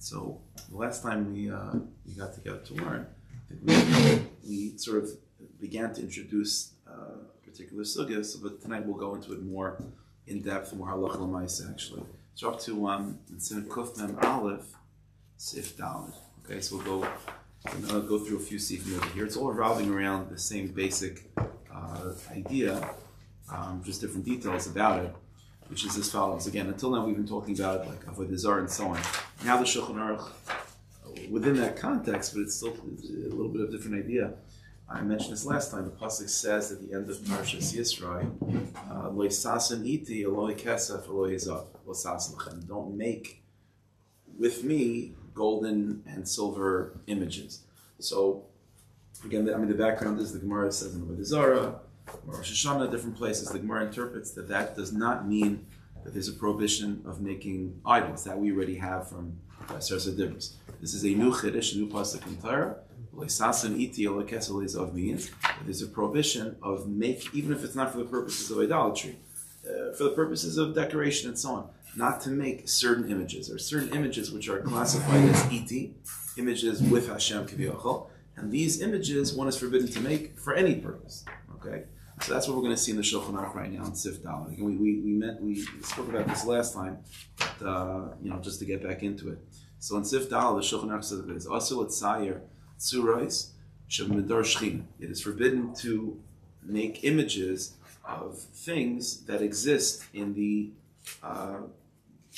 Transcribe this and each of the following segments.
So the last time we uh, we got together to learn, we, we sort of began to introduce uh, particular sugyas. So, but tonight we'll go into it more in depth, more halacha l'maisa actually. So up to um, in Kuf Mem Aleph, Sif Daled. Okay, so we'll go we'll go through a few sifim over here. It's all revolving around the same basic uh, idea, um, just different details about it which is as follows. Again, until now we've been talking about like avodah and so on. Now the Shulchan Aruch, within that context, but it's still a little bit of a different idea. I mentioned this last time. The pasuk says at the end of Parshas Yisro, uh, "Lo sasen iti eloi kesef eloi zav Don't make with me golden and silver images. So again, I mean the background is the Gemara says in Avodah Zarah Rosh Hashanah, different places, the Gemara interprets that that does not mean that there's a prohibition of making idols that we already have from Sarsa Dibris. This is a new Chiddush, new pasuk in Torah. There's a prohibition of make, even if it's not for the purposes of idolatry, uh, for the purposes of decoration and so on, not to make certain images. Are certain images which are classified as iti, images with Hashem kiviyachol, and these images one is forbidden to make for any purpose. Okay, so that's what we're going to see in the Shulchan Aruch right now in Sif Dalet. We, we, we, met, we spoke about this last time, but, uh, you know, just to get back into it. So in Sif Dalet, the Shulchan Aruch says this: Asil Tzayer Tzurais Shavmedar Shechina. It is forbidden to make images of things that exist in the uh,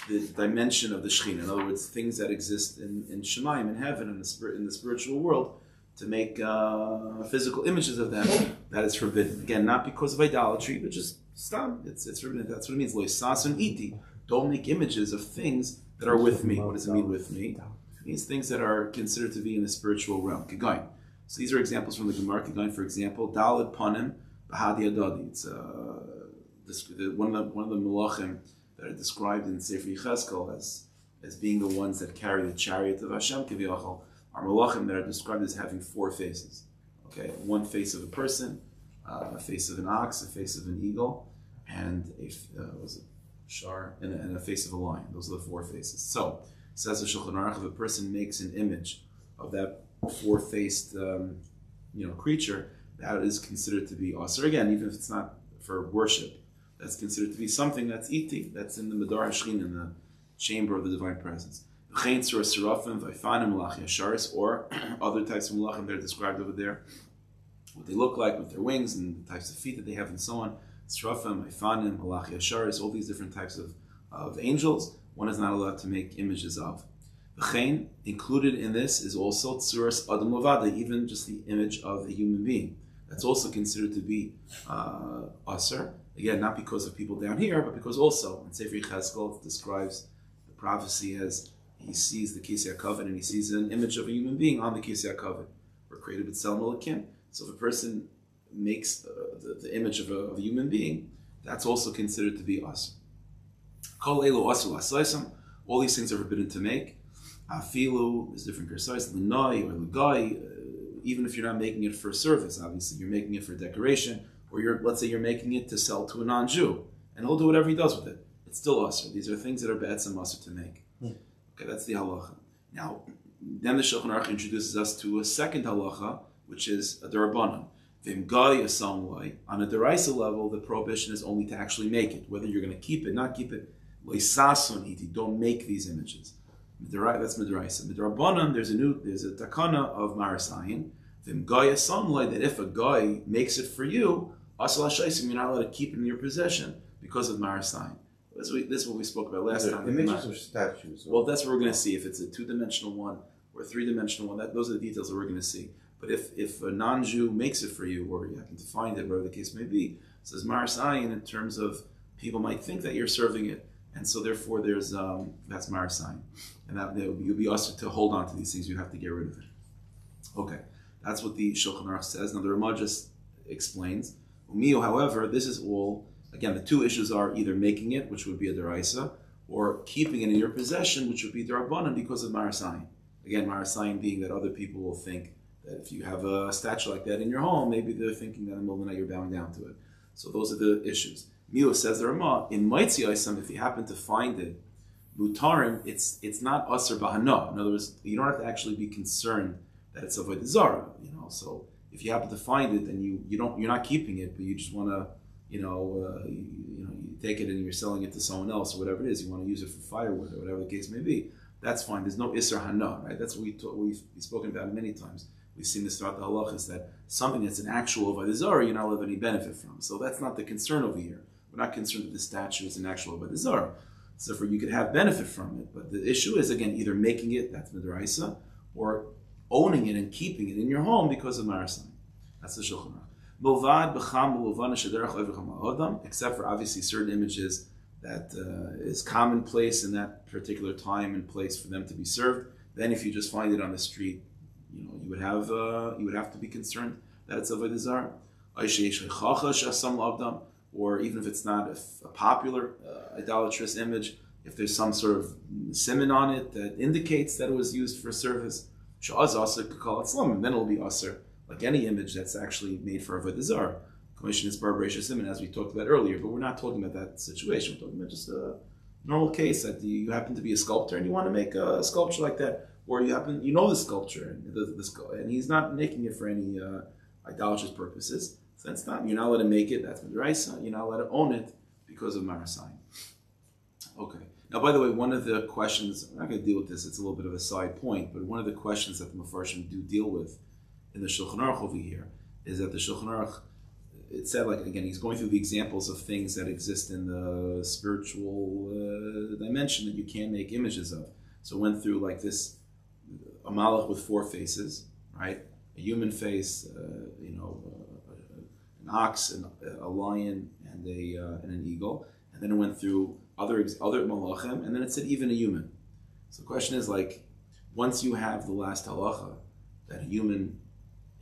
the dimension of the Shechina. In other words, things that exist in, in Shemaim, in heaven, in the, in the spiritual world, to make uh, physical images of them, that is forbidden. Again, not because of idolatry, but just stop. It's, it's forbidden. That's what it means. Loisasun iti. Don't make images of things that are with me. What does it mean with me? It means things that are considered to be in the spiritual realm. Kigain. So these are examples from the Gemara. Kigain, for example, Dalit Panim Bahadi Adadi. It's uh, one of the one of the malachim that are described in Sefer Yecheskel as as being the ones that carry the chariot of Hashem Kiviyachal are malachim that are described as having four faces. Okay, one face of a person, uh, a face of an ox, a face of an eagle, and a uh, was it shar and a, and a, face of a lion. Those are the four faces. So says the Shulchan Aruch, if a person makes an image of that four-faced, um, you know, creature, that is considered to be asr. Again, even if it's not for worship, that's considered to be something that's iti, that's in the Madar Hashkin, in the chamber of the divine presence or other types of malachim that are described over there, what they look like with their wings and the types of feet that they have and so on. Srafim, Haifanim, Malachi Asharis, all these different types of, of angels, one is not allowed to make images of. V'chein, included in this is also Tsuras Adam Lavada, even just the image of a human being. That's also considered to be uh, Asr. Again, not because of people down here, but because also in Sefer Cheskel describes the prophecy as he sees the Kisei HaKavod and he sees an image of a human being on the Kisei HaKavod. We're created with Sel Malakim. So if a person makes uh, the, the, image of a, of a, human being, that's also considered to be us. All these things are forbidden to make. Afilu is different kersais, L'nai or l'gai, uh, even if you're not making it for service, obviously you're making it for decoration, or you're let's say you're making it to sell to a non-Jew, and he'll do whatever he does with it. It's still usher. These are things that are bad some usher to make. Okay, that's the halacha. Now, then the Shulchan Aruch introduces us to a second halacha, which is a derabanan. Vimgai asamlai. On a deraisa level, the prohibition is only to actually make it. Whether you're going to keep it, not keep it. Don't make these images. That's midraisa. Midrabanan, there's a new, there's a takana of marasayin. Vimgai asamlai. That if a guy makes it for you, asal you're not allowed to keep it in your possession because of marasayin. This, is what we spoke about last time. Images or statues? Well, that's what we're going to see. If it's a two-dimensional one or a three-dimensional one, that, those are the details that we're going to see. But if, if a non-Jew makes it for you, or you happen to find it, whatever the case may be, says Maris Ayin in terms of people might think that you're serving it, and so therefore there's um, that's Maris Ayin, and that you'll be asked to hold on to these things. You have to get rid of it. Okay, that's what the Shulchan Aruch says. Now the Ramah just explains. Umio, however, this is all Again, the two issues are either making it, which would be a deraisa, or keeping it in your possession, which would be derabanan because of marasayin. Again, marasayin being that other people will think that if you have a statue like that in your home, maybe they're thinking that in the middle of the night you're bowing down to it. So those are the issues. Mila says the Ramah, in Maitzi Isam, if you happen to find it mutarim, it's it's not usr bahana. In other words, you don't have to actually be concerned that it's avodah zara. You know, so if you happen to find it and you you don't you're not keeping it, but you just want to you know uh, you, you, know you take it and you're selling it to someone else or whatever it is, you want to use it for firewood or whatever the case may be. That's fine. There's no isra hana, right? That's what we talk, we've spoken about many times. We've seen this throughout the halachas that something that's an actual avodah you're not allowed any benefit from. So that's not the concern over here. We're not concerned that the statue is an actual avodah. So for you could have benefit from it, but the issue is again either making it that's midraisa or owning it and keeping it in your home because of marasan. That's the shulchan except for obviously certain images that uh, is commonplace in that particular time and place for them to be served. Then, if you just find it on the street, you know you would have uh, you would have to be concerned that it's avodah zarah. Or even if it's not a, popular uh, idolatrous image, if there's some sort of simon on it that indicates that it was used for service, also could call it slum, and then it'll be usr, like any image that's actually made for avodah zarah. Commission is barbarous simon, as we talked about earlier, but we're not talking about that situation. We're talking about just a normal case that you happen to be a sculptor and you want to make a sculpture like that, or you happen you know the sculpture and, the, the, and he's not making it for any uh, idolatrous purposes. So that's not you're not allowed to make it. That's madraisa. You're not allowed to own it because of marasayim. Okay. Now, by the way, one of the questions I'm not going to deal with this. It's a little bit of a side point, but one of the questions that the Mepharshim do deal with in the Shulchan Aruch over here is that the Shulchan Aruch it said like again he's going through the examples of things that exist in the spiritual uh, dimension that you can't make images of. So went through like this a malach with four faces, right? A human face, uh, you know, uh, an ox, and a lion, and a uh, and an eagle, and then it went through other other malachim, and then it said even a human. So the question is like, once you have the last halacha that a human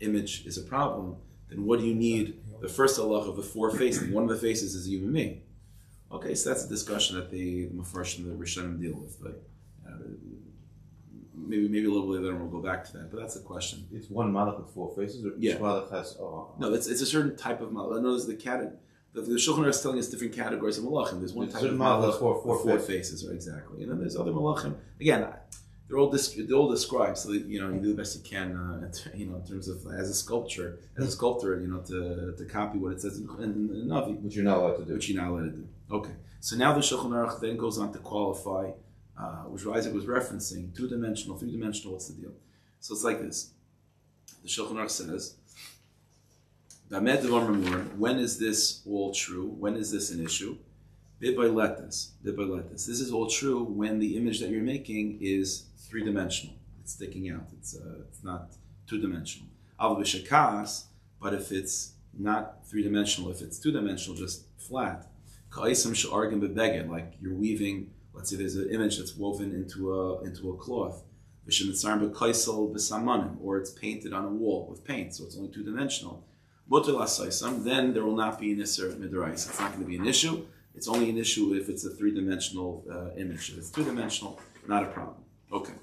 image is a problem, then what do you need the first halacha of the four faces? One of the faces is a human being. Okay, so that's a discussion that the, the Mepharsh and the Rishonim deal with, but uh, maybe maybe a little later we'll go back to that. But that's a question. It's one malach with four faces, or yeah. each malach has. Oh, no, it's, it's a certain type of malach. I know there's the cat. The, the Shulchan is telling us different categories of malachim. There's one type of malach with four, four, four faces, right? Exactly. And then there's other malachim. Again, they're all they're all described. So that, you know you do the best you can. Uh, you know in terms of as a sculptor, as a sculptor, you know to, to copy what it says in, in, in Navi, which you're not allowed to do. Which you're not allowed to do. Okay. So now the Shulchan Aruch then goes on to qualify, uh, which Isaac was referencing, two dimensional, three dimensional. What's the deal? So it's like this. The Shulchan Aruch says when is this all true? When is this an issue? This is all true when the image that you're making is three dimensional. It's sticking out. It's, uh, it's not two dimensional. But if it's not three dimensional, if it's two dimensional, just flat, like you're weaving. Let's say there's an image that's woven into a into a cloth, or it's painted on a wall with paint, so it's only two dimensional then there will not be an Isser Midarais. It's not going to be an issue. It's only an issue if it's a three dimensional uh, image. If it's two dimensional, not a problem. Okay.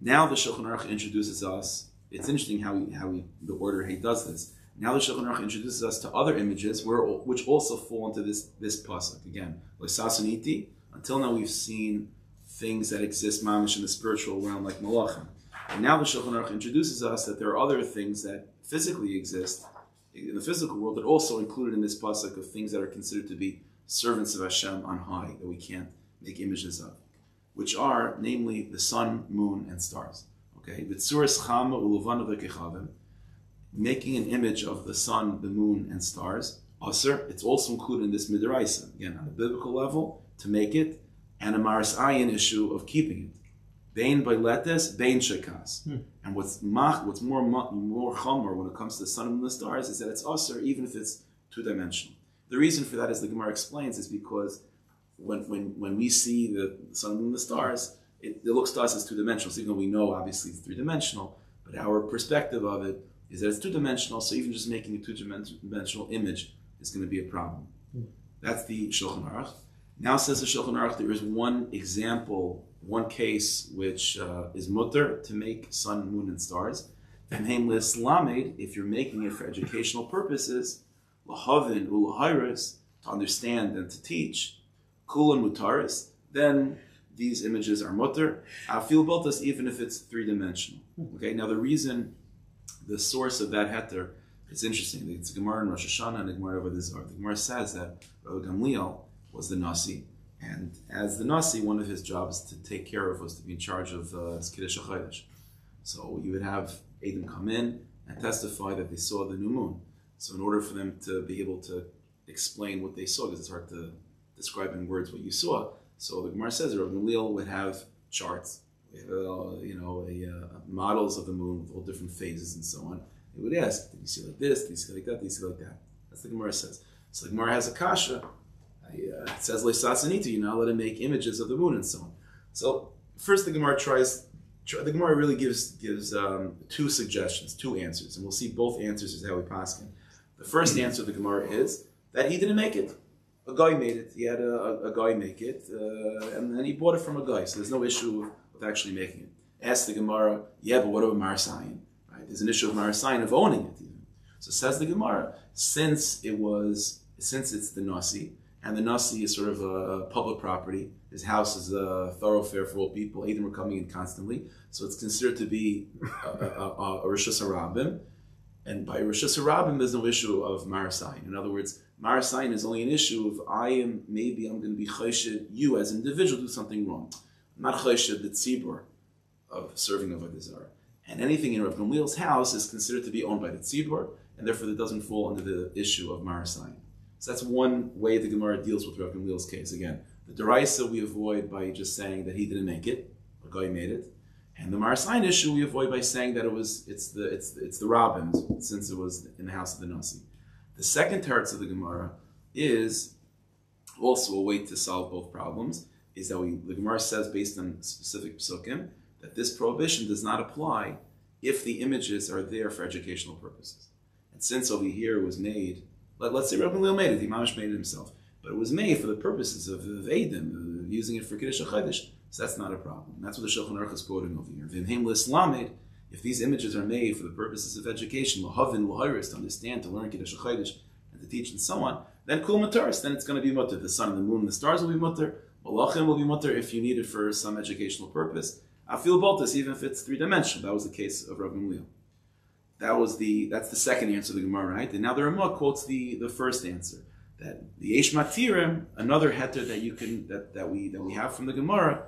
Now the Shulchan Aruch introduces us. It's interesting how he, how he, the order he does this. Now the Shulchan Aruch introduces us to other images where, which also fall into this this pasuk again. Sasaniti. Until now, we've seen things that exist mamish in the spiritual realm, like malachim. And now the Shulchan Aruch introduces us that there are other things that physically exist in the physical world, but also included in this pasuk of things that are considered to be servants of Hashem on high that we can't make images of, which are namely the sun, moon, and stars. Okay, making an image of the sun, the moon, and stars. Aser, it's also included in this midraisa again on a biblical level to make it, and a maris ayin issue of keeping it. Bain letes, bain shekas. Hmm. And what's mach, what's more more chomer when it comes to the sun and the stars is that it's usher even if it's two dimensional. The reason for that, as the Gemara explains, is because when when when we see the sun moon, and the stars, it, it looks to us as two dimensional. So even though we know obviously it's three dimensional, but our perspective of it is that it's two dimensional. So even just making a two dimensional image is going to be a problem. Hmm. That's the Shulchan Aruch. Now says the Shulchan Aruch, there is one example one case which uh, is mutter to make sun, moon, and stars. And nameless lamed, if you're making it for educational purposes, lahavin ulahiris, to understand and to teach, kulan mutaris, then these images are mutter. I feel both this even if it's three dimensional. Okay, now the reason, the source of that heter, it's interesting. It's Gemara in Rosh Hashanah and a Gemara over the Zohar. The Gemara says that Rabbi Gamliel was the Nasi, and as the Nasi, one of his jobs to take care of was to be in charge of uh, Kiddush. So you would have Adam come in and testify that they saw the new moon. So in order for them to be able to explain what they saw, because it's hard to describe in words what you saw, so the Gemara says Rabbi Gamliel would have charts, uh, you know, a, uh, models of the moon with all different phases and so on. He would ask, did you see like this? Did you see like that? Did you see like that? That's the Gemara says. So the Gemara has a kasha. Uh, it says leisasanita, you're let him make images of the moon and so on. So first the Gemara tries the Gemara really gives gives um, two suggestions, two answers, and we'll see both answers is how we pass him. The first answer of the Gemara is that he didn't make it. A guy made it. He had a, a, guy make it, uh, and then he bought it from a guy. So there's no issue with actually making it. Ask the Gemara, yeah, but what about Marasayan? Right? There's an issue of Marasayan of owning it. Even. So says the Gemara, since it was since it's the Nasi, and the Nasi is sort of a public property. His house is a thoroughfare for all people. Adam are coming in constantly, so it's considered to be a, a, a, a and by Rosh Hashanah, there's no issue of Marasayin. In other words, Marasayin is only an issue of I am, maybe I'm going to be choshed, you as an individual do something wrong. I'm not choshed the tzibur of serving of a Adizar. And anything in Rav Gamliel's house is considered to be owned by the tzibur, and therefore it doesn't fall under the issue of Marasayin. So that's one way the Gemara deals with Rav Gamliel's case. Again, the Deraisa we avoid by just saying that he didn't make it, a guy made it. And the Marasayan issue we avoid by saying that it was it's the it's it's the rabbins since it was in the house of the Nasi. The second teretz of the Gemara is also a way to solve both problems. Is that we the Gemara says based on specific psukim that this prohibition does not apply if the images are there for educational purposes. And since over here it was made, let, us say Rabbi Lil made it, the Imamish made it himself, but it was made for the purposes of, of Adam, using it for Kiddush HaChadosh. So that's not a problem. That's what the Shulchan Aruch is quoting over here. V'imheim lislamed, if these images are made for the purposes of education, lahavin, lahiris, to understand, to learn Kiddush HaChadosh, and to teach and so on, then kul mataris, then it's going to be mutter. The sun and the moon and the stars will be mutter. Malachim will be mutter if you need it for some educational purpose. I feel about this, even if it's three dimensional. That was the case of Rav Gamliel. That was the that's the second answer of the Gemara, right? And now the Ramah quotes the, the first answer that the Eish Matirim, another heter that you can that, that we that we have from the Gemara,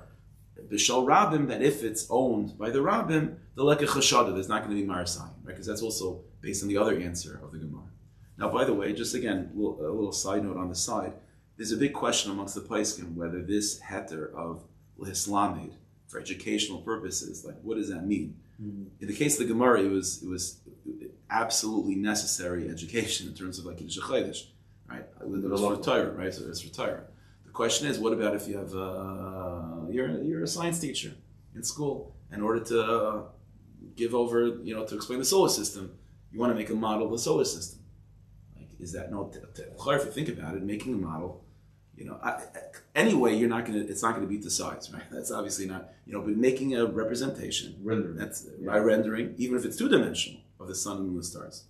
Bishal Rabim, that if it's owned by the Rabim, the Lekha Chashada, there's not going to be Marasayim, right? Because that's also based on the other answer of the Gemara. Now, by the way, just again, a little, a little side note on the side, there's a big question amongst the Paiskim whether this heter of Lislamed for educational purposes, like what does that mean? Mm-hmm. In the case of the Gemara, it was it was absolutely necessary education in terms of like Kiddush right? It was retired, right? So it's retired The question is, what about if you have a, you're you're a science teacher in school? In order to uh, give over, you know, to explain the solar system, you want to make a model of the solar system. Like, is that no? Clear if you think about it, making a model, you know, I, anyway, you're not gonna. It's not gonna beat the size, right? That's obviously not, you know. But making a representation, rendering, that's yeah. by rendering, even if it's two dimensional of the sun and moon stars.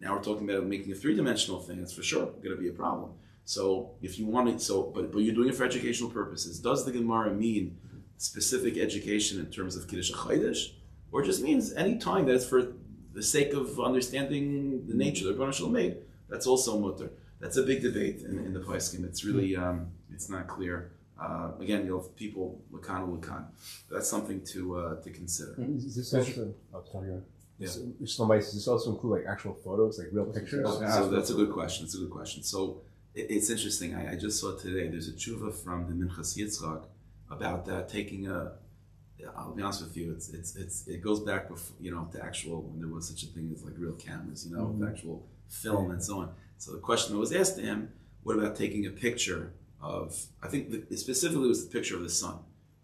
Now we're talking about making a three dimensional thing. That's for sure going to be a problem. So if you want it, so but but you're doing it for educational purposes. Does the Gemara mean specific education in terms of Kiddush Chaydish, or just means any time that it's for the sake of understanding the nature of the Rebbeinu made? That's also mutter. That's a big debate in, in the Paiskim. It's really um, it's not clear. Uh, again, you'll have people lakan or lakan. That's something to uh, to consider. Is this also? Oh, sorry. Yeah. Does this also include like actual photos, like real pictures? Oh, so that's a good question. It's a good question. So it's interesting. I, I, just saw today. There's a tshuva from the Minchas Yitzchak about that taking a. I'll be honest with you. It's it's it's it goes back before you know to actual when there was such a thing as like real cameras, you know, mm-hmm. actual film and so on. So the question that was asked to him: What about taking a picture of? I think the, specifically was the picture of the sun.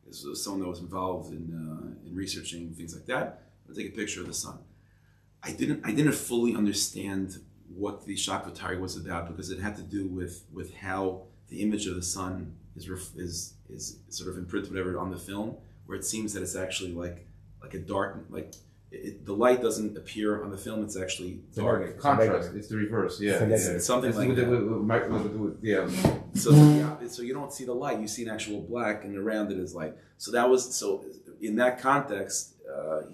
This was someone that was involved in uh, in researching things like that. But take a picture of the sun. I didn't I didn't fully understand what the Shakvatari was about because it had to do with with how the image of the sun is is is sort of imprinted whatever on the film, where it seems that it's actually like like a dark like it, the light doesn't appear on the film; it's actually dark. negative. Contrast. It's the reverse. Yeah. It's yeah. It's something It's like with, that. with, with, with, yeah. So, yeah, so you don't see the light; you see an actual black, and around it is light. So that was so. In that context,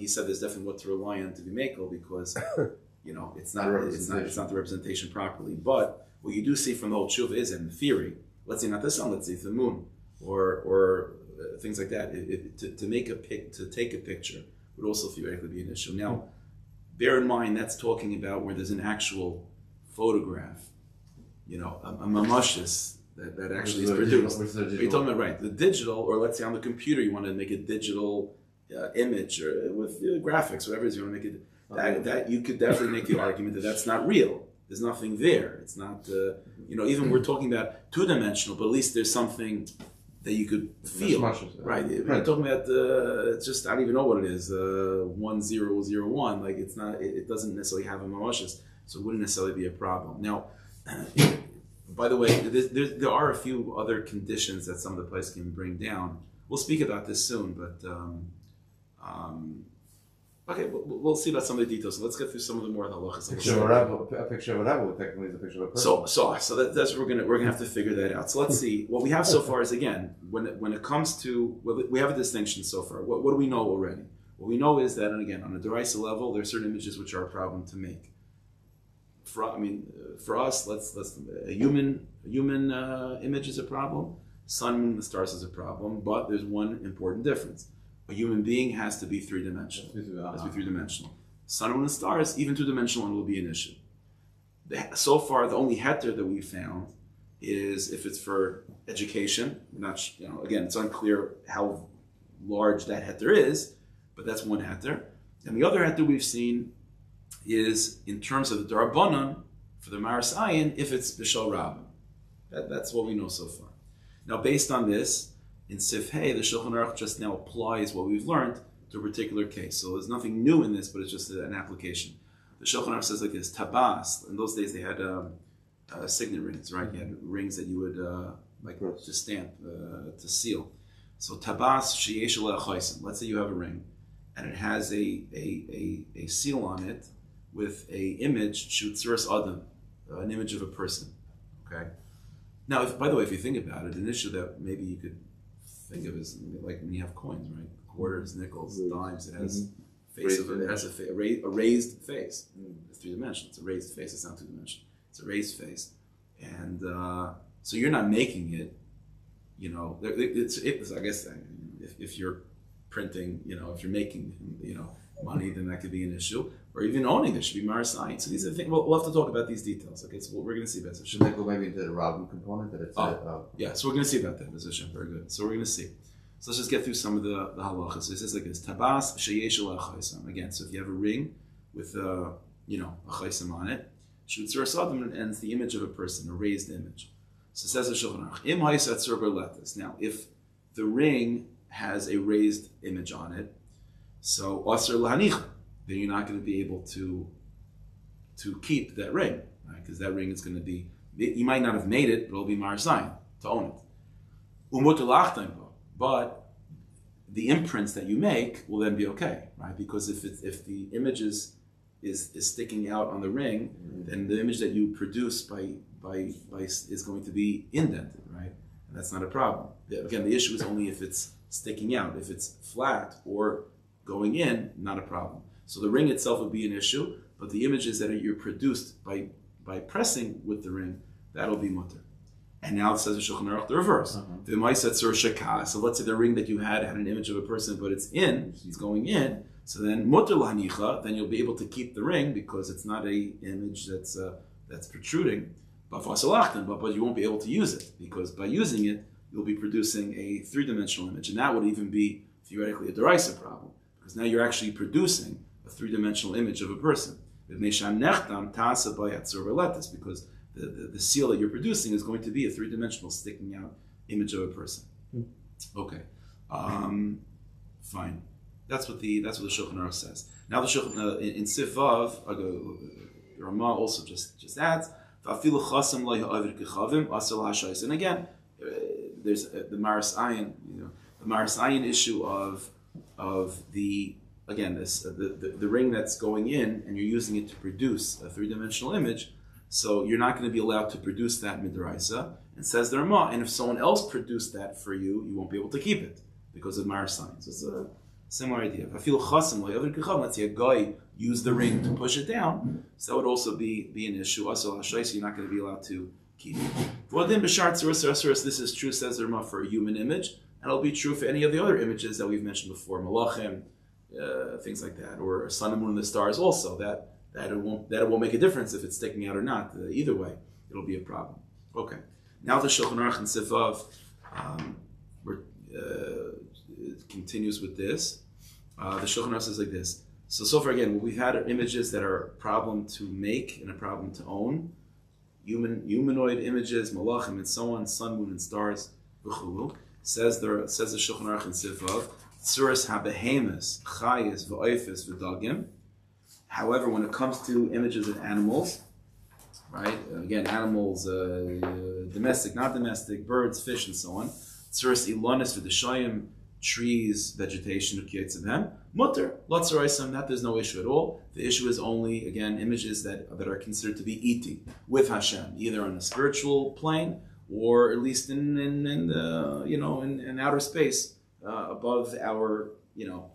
he said there's definitely what to rely on to be makel because you know it's not it's not it's not the representation properly. But what you do see from the whole tshuva is, in theory, let's say not the sun, let's say the moon, or or uh, things like that. It, it, to, to make a pic, to take a picture would also theoretically be an issue. Now, bear in mind that's talking about where there's an actual photograph, you know, a, a mamashis that, that actually is produced. Digital, Are you talking about right? The digital, or let's say on the computer, you want to make a digital uh, image or with uh, graphics, whatever it is you want to make it. That, that you could definitely make the argument that that's not real. There's nothing there. It's not. Uh, you know, even we're talking about two dimensional, but at least there's something that you could feel. much as- right? We're Right. talking about uh, it's just I don't even know what it is. Uh, one zero zero one. Like it's not. It, it doesn't necessarily have a malicious, so it wouldn't necessarily be a problem. Now, by the way, there, there, are a few other conditions that some of the places can bring down. We'll speak about this soon, but um, um, okay, we'll, we'll see about some of the details. So let's get through some of the more halachas. Picture of a rabbi, a picture of a rabbi technically is a picture of a person. So, so, so that, that's what we're gonna we're gonna have to figure that out. So let's see. What we have so far is again when it, when it comes to well, we have a distinction so far. What, what do we know already? What we know is that, and again, on a derisa level, there are certain images which are a problem to make. For I mean, for us, let's let's a human a human uh, image is a problem. Sun, moon, the stars is a problem, but there's one important difference. A human being has to be three dimensional uh-huh. has to be three dimensional. Sun, moon, and stars, even two dimensional one will be an issue. The, so far, the only heter that we found is if it's for education. Not you know again, it's unclear how large that heter is, but that's one heter. And the other heter we've seen is in terms of the darabanan for the maris ayin if it's bishal rabbin. That, that's what we know so far. Now, based on this, in Sif Hey, the Shulchan Aruch just now applies what we've learned to a particular case. So there's nothing new in this, but it's just an application. The Shulchan Aruch says like this: Tabas. In those days, they had um, uh, signet rings, right? You had rings that you would uh, like Yes. to stamp uh, to seal. So tabas sheyesh. Let's say you have a ring, and it has a a, a, a seal on it with a image shutzuras adam, an image of a person. Okay. Now, if, by the way, if you think about it, an issue that maybe you could think of is like when you have coins, right? Quarters, nickels, mm-hmm. dimes. It has mm-hmm. face Raised of it. It has a, fa- a, ra- a raised face. Mm. It's three dimensional. It's a raised face. It's not two dimensional. It's a raised face, and uh, so you're not making it. You know, it's, it's I guess if, if you're printing, you know, if you're making, you know, money, then that could be an issue. Or even owning it should be marasai. So these are the things. We'll, we'll have to talk about these details. Okay, so we're going to see about. Should they go maybe into the Robin component that it's Oh. a, uh, Yeah, so we're going to see about that position. Very good. So we're going to see. So let's just get through some of the, the halachas. So it says like this: Tabas sheyesh chaysam. Again, so if you have a ring with a, you know a chaysam on it, shutzur sadam and it's the image of a person, a raised image. So it says the Shulchan Aruch, Im ha'yisatzur. Now, if the ring has a raised image on it, so asr lahanicha, then you're not going to be able to to keep that ring, right? Because that ring is going to be you might not have made it, but it'll be marzayin to own it. But the imprints that you make will then be okay, right? Because if it's, if the image is, is is sticking out on the ring, then the image that you produce by by by is going to be indented, right? And that's not a problem. Again, the issue is only if it's sticking out. If it's flat or going in, not a problem. So the ring itself would be an issue, but the images that are you're produced by by pressing with the ring, that'll be mutter. And now it says in Shulchan Aruch the reverse. The Shaka. So let's say the ring that you had had an image of a person, but it's in, it's going in. So then mutter lahanicha, then you'll be able to keep the ring because it's not a image that's uh, that's protruding. But but but you won't be able to use it because by using it, you'll be producing a three dimensional image, and that would even be theoretically a derisa problem because now you're actually producing a three dimensional image of a person. Because the, the, the seal that you're producing is going to be a three dimensional sticking out image of a person. Okay, um, fine. That's what the that's what the Shulchan Aruch says. Now the Shulchan uh, in, in Sivav, uh, the Ramah also just just adds. "Va'afilu chasam lo ya'avir kechavim, asal hashais." And again, uh, there's uh, the Maris Ayin, you know, the Maris Ayin issue of of the again, this uh, the, the, the ring that's going in, and you're using it to produce a three-dimensional image. So you're not going to be allowed to produce that midraisa. And says the Ramah, and if someone else produced that for you, you won't be able to keep it because of Mar signs. It's a similar idea. If I feel chasim, let's say a guy used the ring to push it down, so that would also be, be an issue. Also, so you're not going to be allowed to keep it. Well, then, This is true, says the Ramah, for a human image, and it'll be true for any of the other images that we've mentioned before, malachim, uh, things like that, or sun and moon and the stars also. That that it won't that it won't make a difference if it's sticking out or not. Uh, either way, it'll be a problem. Okay. Now the Shulchan Aruch and Sifav um, uh, continues with this. Uh, the Shulchan Aruch says like this. So so far again, we've had images that are a problem to make and a problem to own. Human humanoid images, malachim and so on, sun, moon, and stars. Says the says the Shulchan Aruch and Sifav. Tsuras habehemus, chayis, v'oifis, v'dagim. However, when it comes to images of animals, right? Again, animals, uh, domestic, not domestic, birds, fish, and so on. Tsuras ilonis v'deshayim, trees, vegetation, them. Mutter, lotzaraisam, that there's no issue at all. The issue is only, again, images that, that are considered to be iti, with Hashem, either on a spiritual plane or at least in, in, in the, you know, in, in outer space uh, above our, you know,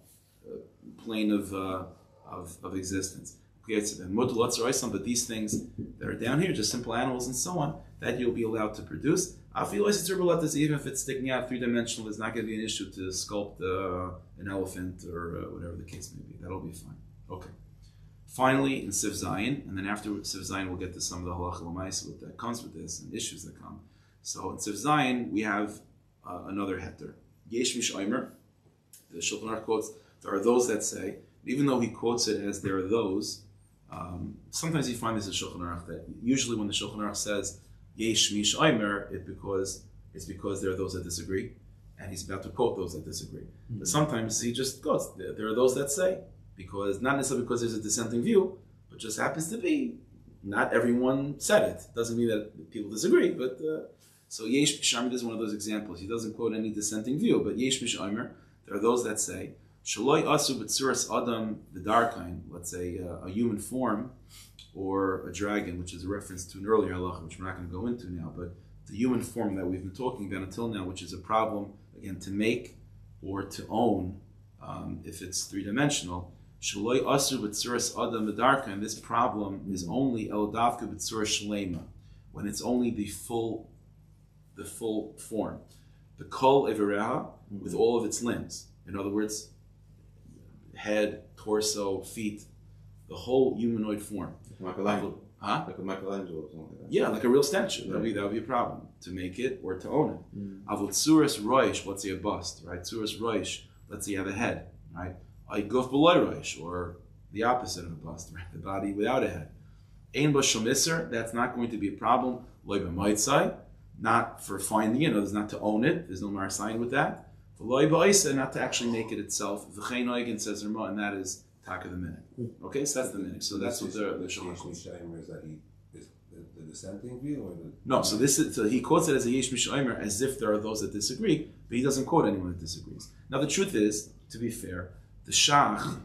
uh, plane of, uh, of, of existence. But these things that are down here, just simple animals and so on, that you'll be allowed to produce. Even if it's sticking out three dimensional, it's not going to be an issue to sculpt uh, an elephant or uh, whatever the case may be. That'll be fine. Okay. Finally, in Sif Zayin, and then after Sif Zayin, we'll get to some of the halacha that comes with this and issues that come. So in Sif Zayin, we have uh, another heter. Yesh Mish Oimer, the Shulchan Aruch quotes, there are those that say, even though he quotes it as there are those, um, sometimes you find this in Shulchan Aruch that usually when the Shulchan Aruch says Yesh Mish Oimer, it because it's because there are those that disagree, and he's about to quote those that disagree. Mm-hmm. But sometimes he just goes, there, there are those that say, because not necessarily because there's a dissenting view, but just happens to be not everyone said it. Doesn't mean that people disagree, but uh, so Yesh Mishamid is one of those examples. He doesn't quote any dissenting view, but Yesh Mishamer, there are those that say, Shaloi Asu B'tsuras Adam V'darkain, let's say uh, a human form, or a dragon, which is a reference to an earlier halacha, which we're not going to go into now, but the human form that we've been talking about until now, which is a problem, again, to make or to own, um, if it's three dimensional. Shaloi Asu B'tsuras Adam V'darkain, this problem is only El Davka B'tsuras Shalema, when it's only the full the full form. The kol evereha with all of its limbs. In other words, head, torso, feet, the whole humanoid form. Like Michelangelo. Huh? Like a Michelangelo or something like that. Yeah, like a real statue. That would be that would be a problem to make it or to own it. Mm. Avot tsuras roish, let's say a bust, right? Tsuras roish, let's say you have a head, right? I guf roish, or the opposite of a bust, right? The body without a head. Ein bashomiser, that's not going to be a problem. Loy say not for finding it, you know, there's not to own it. There's no mar sign with that. and not to actually make it itself. V'chein says Rama, and that is taka the minute. Okay, so that's the minute. So that's what the the Shulchan is that he is the, the dissenting view or the no. So this is so he quotes it as a yesh mishaymer as if there are those that disagree, but he doesn't quote anyone that disagrees. Now the truth is, to be fair, the Shach,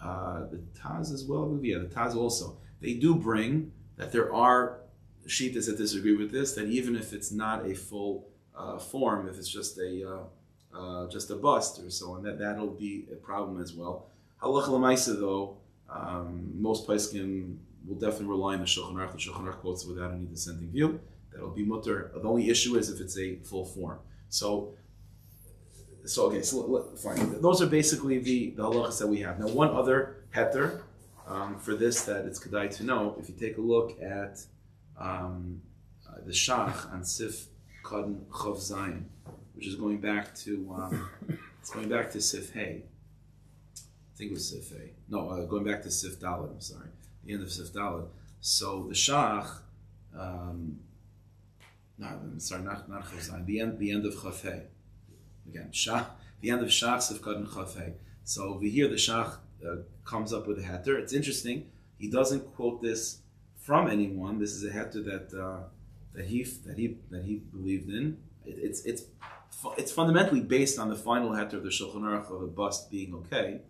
uh, the Taz as well, yeah, the Taz also, they do bring that there are Shitas that disagree with this, that even if it's not a full uh, form, if it's just a uh, uh, just a bust or so on, that that'll be a problem as well. Halach lemaisa though, um, most Paiskim will definitely rely on the Shulchan Aruch. The Shulchan Aruch quotes without any dissenting view. That'll be mutter. The only issue is if it's a full form. So, so okay, so fine. Those are basically the the halachas that we have. Now, one other heter um, for this that it's kedai to know. If you take a look at um, uh, the Shach on Sif Kadin Chav Zayin, which is going back to um, it's going back to Sif Hay. I think it was Sif Hay. No, uh, going back to Sif Dalit. I'm sorry, the end of Sif Dalit. So the Shach, um, no, I'm sorry, not not Chav Zayin. The end, the end of Chav Hay. Again, Shach, the end of Shach Sif Kadin Chav Hay. So over here, the Shach uh, comes up with a heter. It's interesting. He doesn't quote this from anyone. This is a heter that uh, that he that he that he believed in. It, it's it's it's fundamentally based on the final heter of the Shulchan Aruch of a bust being okay.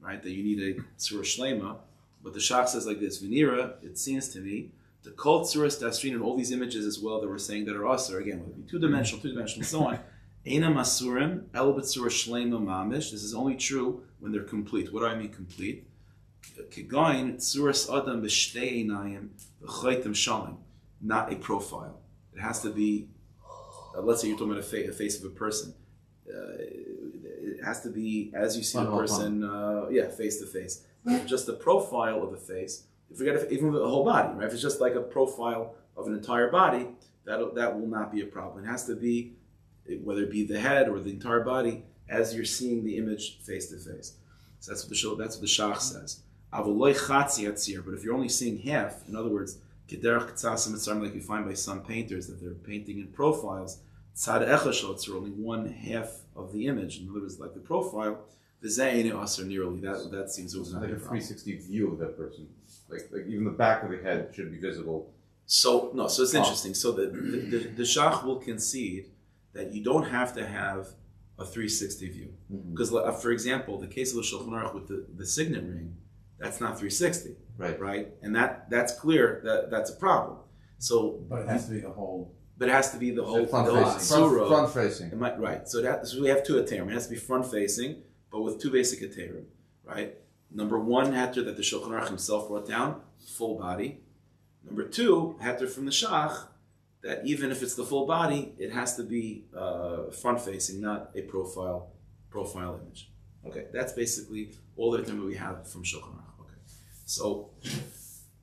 right? That you need a surah shlema. But the Shach says like this: Venira, it seems to me, the cult surahs dasrin and all these images as well that we're saying that are usher again, whether it be two dimensional, two dimensional, and so on. Ena masurim el b'tzura shlema mamish. This is only true when they're complete. What do I mean complete? Kigoin tzuras adam shalim, not a profile. It has to be. Uh, let's say you're talking about a, fa- a face of a person. Uh, it has to be as you see a person. Uh, yeah, face to face. Just the profile of the face. If Forget if, even the whole body, right? If it's just like a profile of an entire body, that that will not be a problem. It has to be whether it be the head or the entire body, as you're seeing the image face to face. So that's what the that's what the shach says. Avoloi chatzi. But if you're only seeing half, in other words, kederach ktsasim etzarim, like you find by some painters that they're painting in profiles, tzad echashot, are only one half of the image. In other words, like the profile, the zayin aser nearly. That that seems to It's not like a a problem. 360 view of that person. Like, like even the back of the head should be visible. So no, so it's interesting. So the the, the the shach will concede that you don't have to have a 360 view Mhm. because, uh, for example, the case of the Shulchan Aruch with the, the signet ring, that's not 360, Right. right? And that that's clear that that's a problem. So, But it has to be the whole. but it has to be the whole front the facing. surah. Front, front facing. It might, right. So that so we have two aterim. It has to be front facing, but with two basic aterim, right? Number one heter that the Shulchan Aruch himself brought down, full body. Number two heter from the Shach that even if it's the full body, it has to be uh, front facing, not a profile profile image. Okay, that's basically all the aterim that we have from Shulchan Aruch. So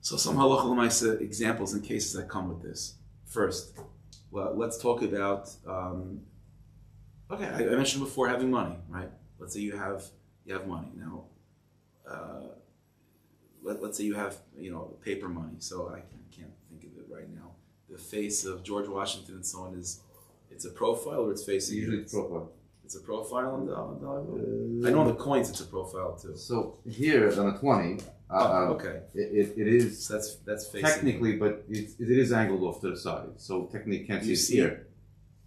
so some halacha examples and cases that come with this. First, well, let's talk about. Um, Okay, I, I mentioned before having money, right? Let's say you have you have money now. Uh, let, let's say you have you know paper money. So I, I can't think of it right now. The face of George Washington and so on is it's a profile or it's facing? Usually it's profile. It's a profile on the, on the I know on the coins it's a profile too. So here on a 20, uh, Oh, okay, it, it, it is so that's that's facing. technically, but it, it is angled off to the side. So technically you can't You see see it here.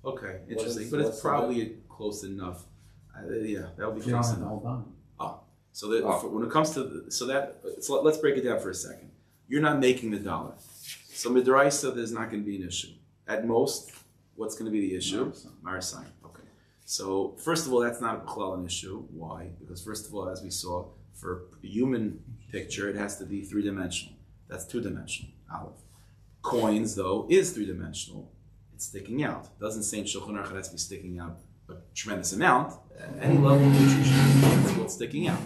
Okay, interesting, is- but it's what's the- probably close enough. Uh, yeah, that'll be You don't close have the enough. whole body. So that Oh. for, when it comes to the, so that so let's break it down for a second. You're not making the dollar, so midraisa there's not going to be an issue. At most, what's going to be the issue? Marasign. Okay. So first of all, that's not a b'chlal an issue. Why? Because first of all, as we saw, for human picture, it has to be three dimensional. That's two dimensional. Aleph. Coins though is three dimensional. It's sticking out. Doesn't say in Shulchan Aruch it has to be sticking out a tremendous amount. At any level of nutrition, it's what's sticking out.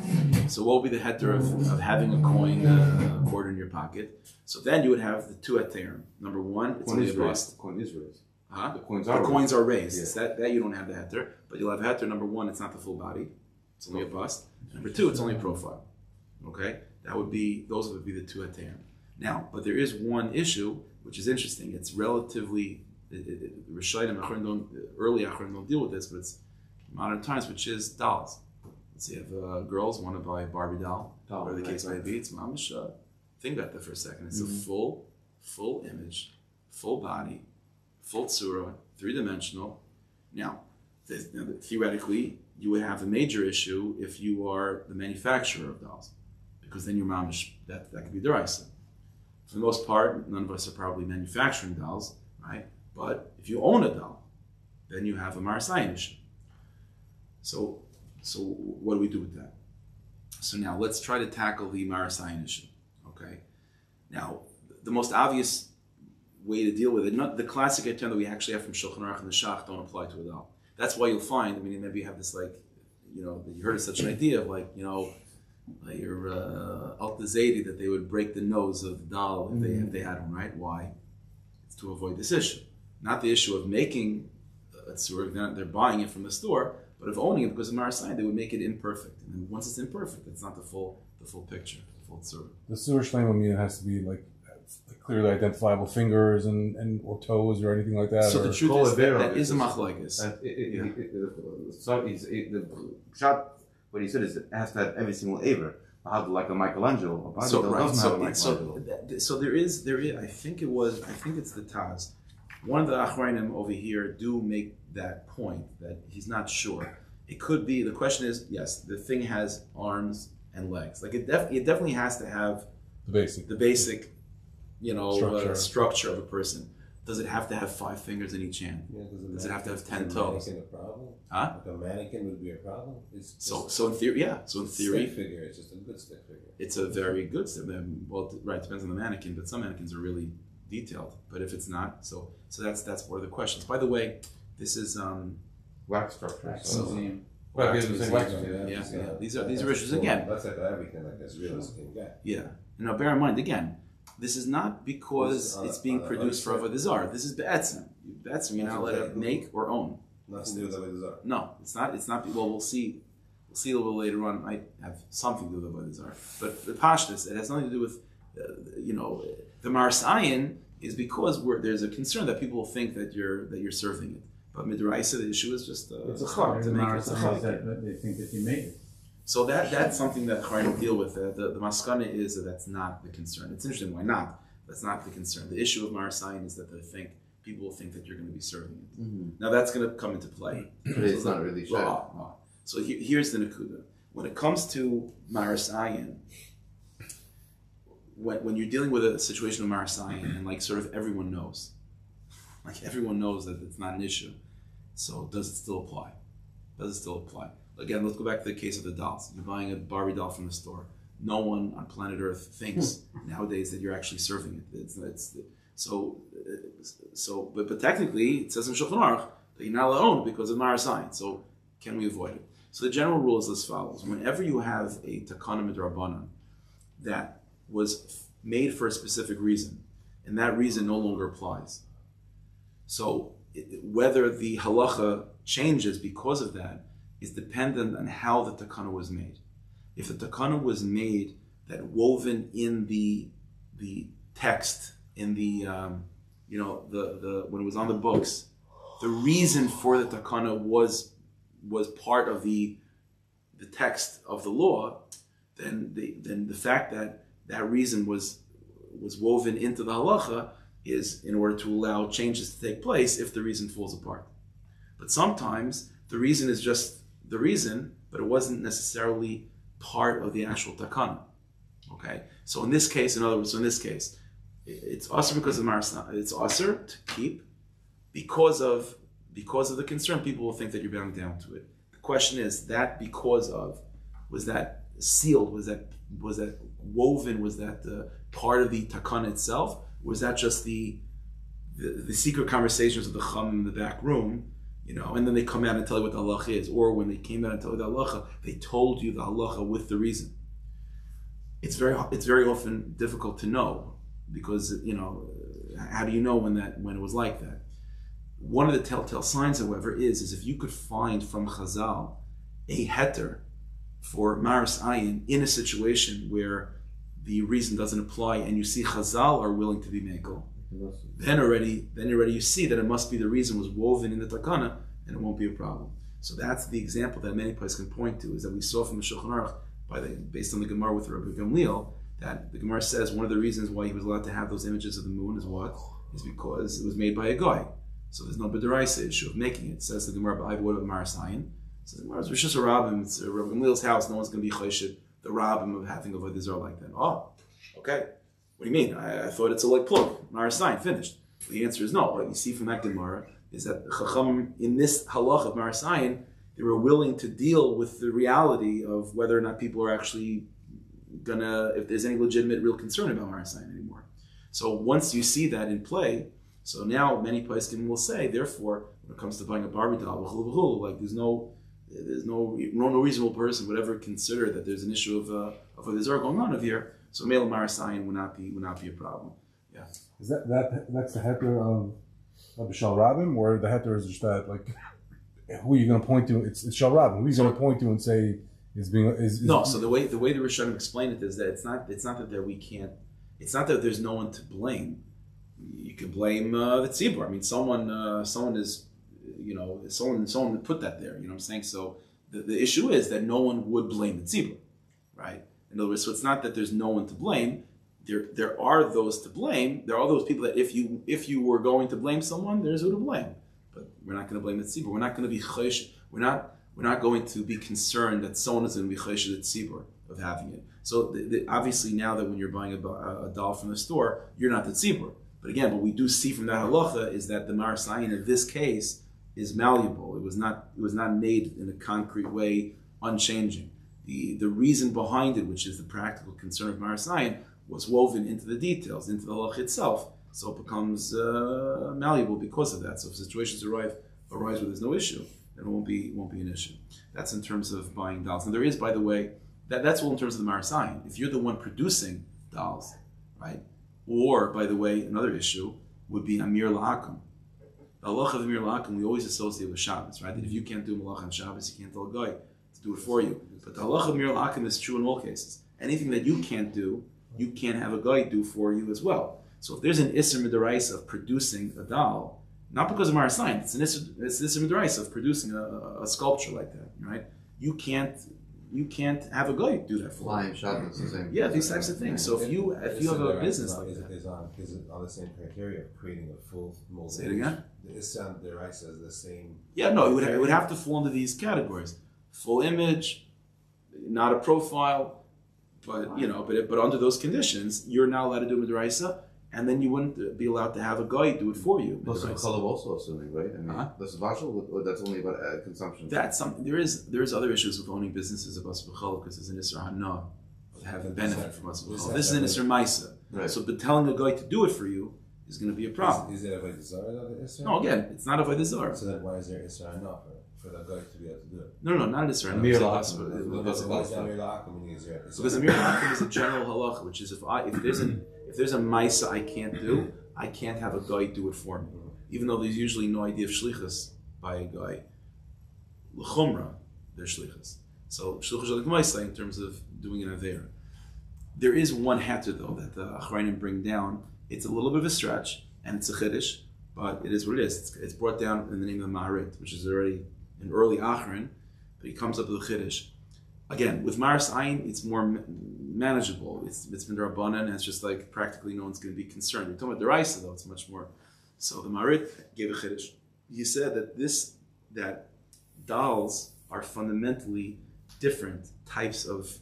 So what would be the heter of, of having a coin, uh, a quarter in your pocket? So then you would have the two heterim. Number one, it's Coin is a raised. bust. The coin is raised. Huh? The coins The are coins raised. are raised. Yeah. That, that you don't have the heter, but you'll have heter. Number one, it's not the full body. It's only a bust. Number two, it's only a profile. Okay? That would be, those would be the two heterim. Now, but there is one issue, which is interesting. It's relatively, Rishonim, Achronim don't, early Achronim don't deal with this, but it's modern times, which is dolls. Let's say you have uh, girls want to buy a Barbie doll, whatever the case right. may be. It's mamish. Uh, think about that for a second. It's Mhm. a full, full image, full body, full tsura, three dimensional. Now, now, theoretically, you would have a major issue if you are the manufacturer of dolls, because then you're mamish. That that could be derisa. For the most part, none of us are probably manufacturing dolls, right? But if you own a doll, then you have a marasayan issue. So, so what do we do with that? So now let's try to tackle the marasayan issue. Okay. Now, the most obvious way to deal with it, not the classic term that we actually have from Shulchan Aruch and the Shach don't apply to a doll. That's why you'll find. I mean, maybe you have this like, you know, you heard of such an idea of like, you know, like your uh, Alta Zaidi that they would break the nose of the doll if they if they had one, right? Why? It's to avoid this issue, not the issue of making a tzur. They're, they're buying it from the store, but of owning it because of Marasayan, they would make it imperfect. And then once it's imperfect, it's not the full the full picture, the full tzur. The sewer shlema mean it has to be like clearly identifiable fingers and, and or toes or anything like that. So the truth is it that, there, that is a obviously. machlokes. Uh, it, it, Yeah. so he's, it, the shot, what he said is it has to have every single aver. How like a Michelangelo, a body So right, doesn't have a so, so, Michelangelo. so there is there is. I think it was. I think it's the Taz. One of the Achronim over here do make that point that he's not sure. It could be. The question is, yes, the thing has arms and legs. Like it, def- it definitely has to have The basic. the basic, you know, Structure. Uh, structure of a person. Does it have to have five fingers in each hand? Yeah, does, Does it have to have 10 is a toes? mannequin a problem? Huh? Like a mannequin would be a problem? It's So, so in theory, yeah. So in theory, stick figure. It's just a good stick figure. it's a very good step. Um, Well, right, depends on the mannequin, but some mannequins are really detailed. But if it's not, so so that's that's one of the questions. By the way, this is um, Wax structure. Wax So. museum. Well, Wax it's the museum. wax Yeah, museum. yeah. These are- these are that's issues cool. again. That's like everything, like as real as it can get. yeah. Now, bear in mind again, this is not because is on it's being on produced for website. avodah zarah. This is be'etzim. Be'etzim, you're not allowed to make or own. Nothing to do with the way. No, it's not. It's not. Well, we'll see. We'll see a little bit later on. It might have something to do with what these are. But the pashtus, it has nothing to do with, uh, you know, the marsayin is because we're, there's a concern that people will think that you're that you're serving it. But midraisa, the issue is just uh, It's a chag, chag. to The make it a marathon chag. is that that they think that you made it. So that that's something that Chaim deal with. Uh, the the maskana is that that's not the concern. It's interesting. Why not? That's not the concern. The issue of marasayin is that they think people will think that you're going to be serving it. Mhm. Now that's going to come into play. But it's not really sure. law. So he- here's the nakuda. When it comes to marasayin, when, when you're dealing with a situation of marasayin, and like sort of everyone knows, like everyone knows that it's not an issue. So does it still apply? Does it still apply? Again, let's go back to the case of the dolls. You're buying a Barbie doll from the store. No one on planet Earth thinks nowadays that you're actually serving it. It's, it's so uh, so. But, but technically, it says in Shulchan Aruch that you're not allowed to own because of marasayin. So can we avoid it? So the general rule is as follows: Whenever you have a takana midrabanan that was made for a specific reason, and that reason no longer applies. So whether the halacha changes because of that is dependent on how the takana was made. If the takana was made that woven in the the text in the um, you know the the when it was on the books, the reason for the takana was was part of the the text of the law, then the then the fact that that reason was was woven into the halacha is in order to allow changes to take place if the reason falls apart. But sometimes the reason is just the reason, but it wasn't necessarily part of the actual takana. Okay, so in this case, in other words, so in this case, it's usher because of marasna. It's usher to keep because of because of the concern. People will think that you're bowing down to it. The question is that because of was that sealed? Was that was that woven? Was that the part of the takana itself? Was that just the the, the secret conversations of the chum in the back room? You know, and then they come out and tell you what the halacha is, or when they came out and told you the halacha, they told you the halacha with the reason. It's very it's very often difficult to know because you know how do you know when that when it was like that? One of the telltale signs, however, is is if you could find from Chazal a heter for Maris Ayin in a situation where the reason doesn't apply and you see Chazal are willing to be Mekel, then already then already you see that it must be the reason was woven in the Takana and it won't be a problem. So that's the example that many places can point to is that we saw from the Shulchan Aruch by the based on the Gemara with Rabbi Gamliel that the Gemara says one of the reasons why he was allowed to have those images of the moon is what is because it was made by a guy. So there's no bederaisa issue of making it. Says the Gemara, "I what about Marasayin?" Says the Gemara, "It's just a rabbim. It's Rabbi Gamliel's house. No one's going to be chayshid the rabbim of having a vodizar like that." Oh, okay. What do you mean? I, I thought it's a like plug. Marasayin finished. The answer is no. What you see from that Gemara is that Chacham in this halach of Marasayin, they were willing to deal with the reality of whether or not people are actually gonna, if there's any legitimate real concern about Marasayin anymore. So once you see that in play, so now many Paiskim will say, therefore, when it comes to buying a Barbie doll, like there's no, there's no, no, no reasonable person would ever consider that there's an issue of uh, of a desire going on over here. So male Marasayin would not be would not be a problem. Yeah. Is that, that that's the heter of of Shal Rabin, or the heter is just that like who are you going to point to? It's, it's Shal Rabin. Who are you going to point to and say is being is, is No, so the way the way the Rishonim explain it is that it's not it's not that there we can't it's not that there's no one to blame. You can blame uh, the tzibur. I mean, someone uh, someone is you know someone someone put that there. You know what I'm saying? So the, the issue is that no one would blame the tzibur, right? In other words, so it's not that there's no one to blame. There there are those to blame. There are those people that if you if you were going to blame someone, there's who to blame. But we're not going to blame the tzibur. We're not going to be chosh. We're not we're not going to be concerned that someone is going to be chosh the tzibur. of having it. So the, the, obviously now that when you're buying a, a doll from the store, you're not the tzibur. But again, what we do see from that halacha is that the marasayin of this case is malleable. It was not it was not made in a concrete way, unchanging. The the reason behind it, which is the practical concern of marasayin, was woven into the details, into the halacha itself. So it becomes uh, malleable because of that. So if situations arise arise where there's no issue, then it won't be won't be an issue. That's in terms of buying dolls. And there is, by the way, that, that's all in terms of the marasayin. If you're the one producing dolls, right? Or, by the way, another issue would be Amir La'akum. The halacha of Amir La'akum we always associate with Shabbos, right? That if you can't do malach on Shabbos, you can't tell a guy to do it for you. But the halacha of Amir La'akum is true in all cases. Anything that you can't do, you can't have a guy do for you as well. So if there's an Isser Midarais of producing a doll, not because of Marasayin, it's an Isser, it's Isser Midarais of producing a, a sculpture like that, right? You can't you can't have a guy do that for you. Flying Shabbos, the same. Yeah, these types of things. So if you if you have a business like is, that, is on is it on the same criteria of creating a full mold. Say it again? The Islam Deraisa is the same. yeah, no, it would, it would have to fall into these categories: full image, not a profile, but you know, but but under those conditions, you're not allowed to do midrasa, and then you wouldn't be allowed to have a guy do it for you. Midrasa. Chalav also assuming, right? I mean, Huh? that's Vashal, or that's only about uh, consumption. That's something. There is there is other issues with owning businesses of us because there's an isra hana of having benefit from us. This This is an isra maisa. Right. So, but telling a guy to do it for you is going to be a problem. Is, is it a the No, again, it's not a vaydazar. So then why is there Isra enough for, for the guy to be able to do it? No, no, not an isra. Amir It's a la'akum. possibility. Because Because of why is Amir La'akum when is there? Because Amir La'akim is a general halacha, which is if I if there's an if there's a maisa I can't do, I can't have a guy do it for me. Even though there's usually no idea of shlichus by a guy. L'chumra, there's shlichus. So shlichus like maisa in terms of doing an avera. There is one hatter though that the Achronim bring down. It's a little bit of a stretch and it's a chiddush, but it is what it is. It's, it's brought down in the name of the Maharit, which is already an early achron, but he comes up with a chiddush again with Maris Ayin, it's more ma- manageable. It's it's been Rabbanan, and it's just like practically no one's going to be concerned. We're talking about Deraisa though; it's much more. So the Marit gave a chiddush. He said that this that dolls are fundamentally different types of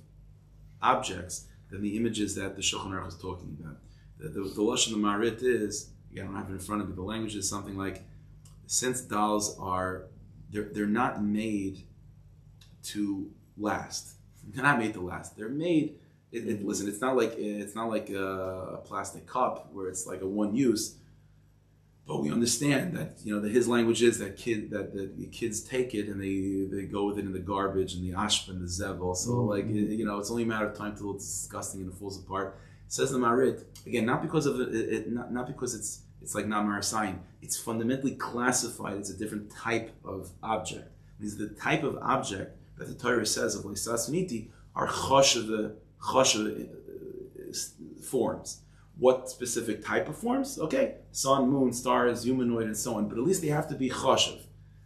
objects than the images that the Shulchan Aruch is talking about. The, the, the of the Marit is again, I don't have it in front of me. The language is something like since dolls are they're they're not made to last. They're not made to last. They're made. It, it, mm-hmm. listen, it's not like it's not like a, a plastic cup where it's like a one use. But we understand that you know that his language is that kid that the, the kids take it and they they go with it in the garbage and the ashpa and the zevel. So mm-hmm. like it- you know it's only a matter of time till it's disgusting and it falls apart. Says the Marit again, not because of it, it not, not because it's it's like not Marasayan. It's fundamentally classified as a different type of object. It means the type of object that the Torah says of Lysasuniti are choshev choshev uh, forms. What specific type of forms? Okay, sun, moon, stars, humanoid, and so on. But at least they have to be choshev.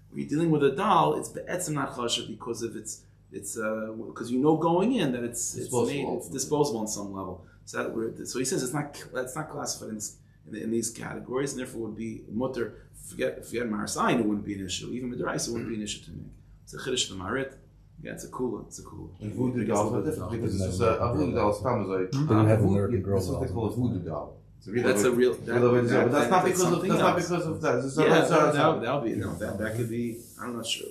When you're dealing with a doll, it's be'etzim not choshev because of its it's uh, because you know going in that it's it's Disposable. made it's disposable on some level. So that so he says it's not it's not classified in, this, in, in these categories, and therefore would be mutter. Forget forget Marasayin, it wouldn't be an issue. Even Midraisa wouldn't be an issue to make. It's a chiddush of the Marit. Yeah, it's a kula. It's a kula. And voodoo It's dolls are different because uh, it's just a, a voodoo doll. It's Tom is like They don't have voodoo- American Girl This is what they call a voodoo doll. It's a real- That's a real. That, real- that- that's not because of something that's not because of that. It's Yeah, it's that, that, that would be no, that, that could be. I'm not sure.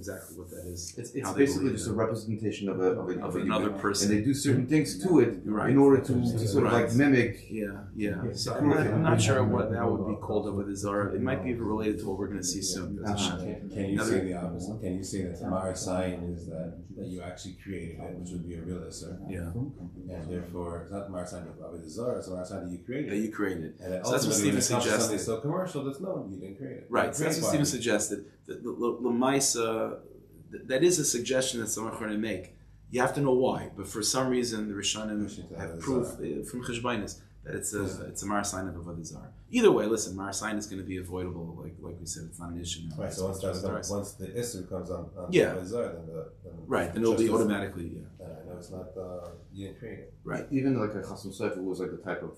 I don't know exactly what that is. It's, it's basically just it. a representation of, a, of, a, of a another human. person. and they do certain things to it Right. in order to, to sort of like mimic. Yeah, yeah. Yeah. So I'm not, I'm not sure what that would be called over the Zara. It might be related to what we're going to see soon. Uh-huh. Can, can you Another- say the opposite? Can you say that Tamar sign is that, that you actually created it, which would be a real Isser, Yeah, and therefore it's not Tamar sign of Avodah Zarah, it's Tamar sign that you created. that you created. and then So that's what ultimately, Stephen it comes to suggested. Something so commercial, that's no, you didn't create it. Right. So that's what Stephen suggested. The, the, the, the mice, uh, th- that is a suggestion that some are going to make. You have to know why, but for some reason the Rishonim have have proof uh, from Cheshbainis that it's a it's a marasign of Avodah Zarah. Either way, listen, marasign is going to be avoidable. Like like we said, it's not an issue now. Right, so once, It's that comes, the once the Isser comes on, on Yeah. Avodah Zarah, then the then right, then it'll be automatically yeah. Uh, I know it's not, uh, you didn't create it. Right. Even like a Chasam Sofer was like the type of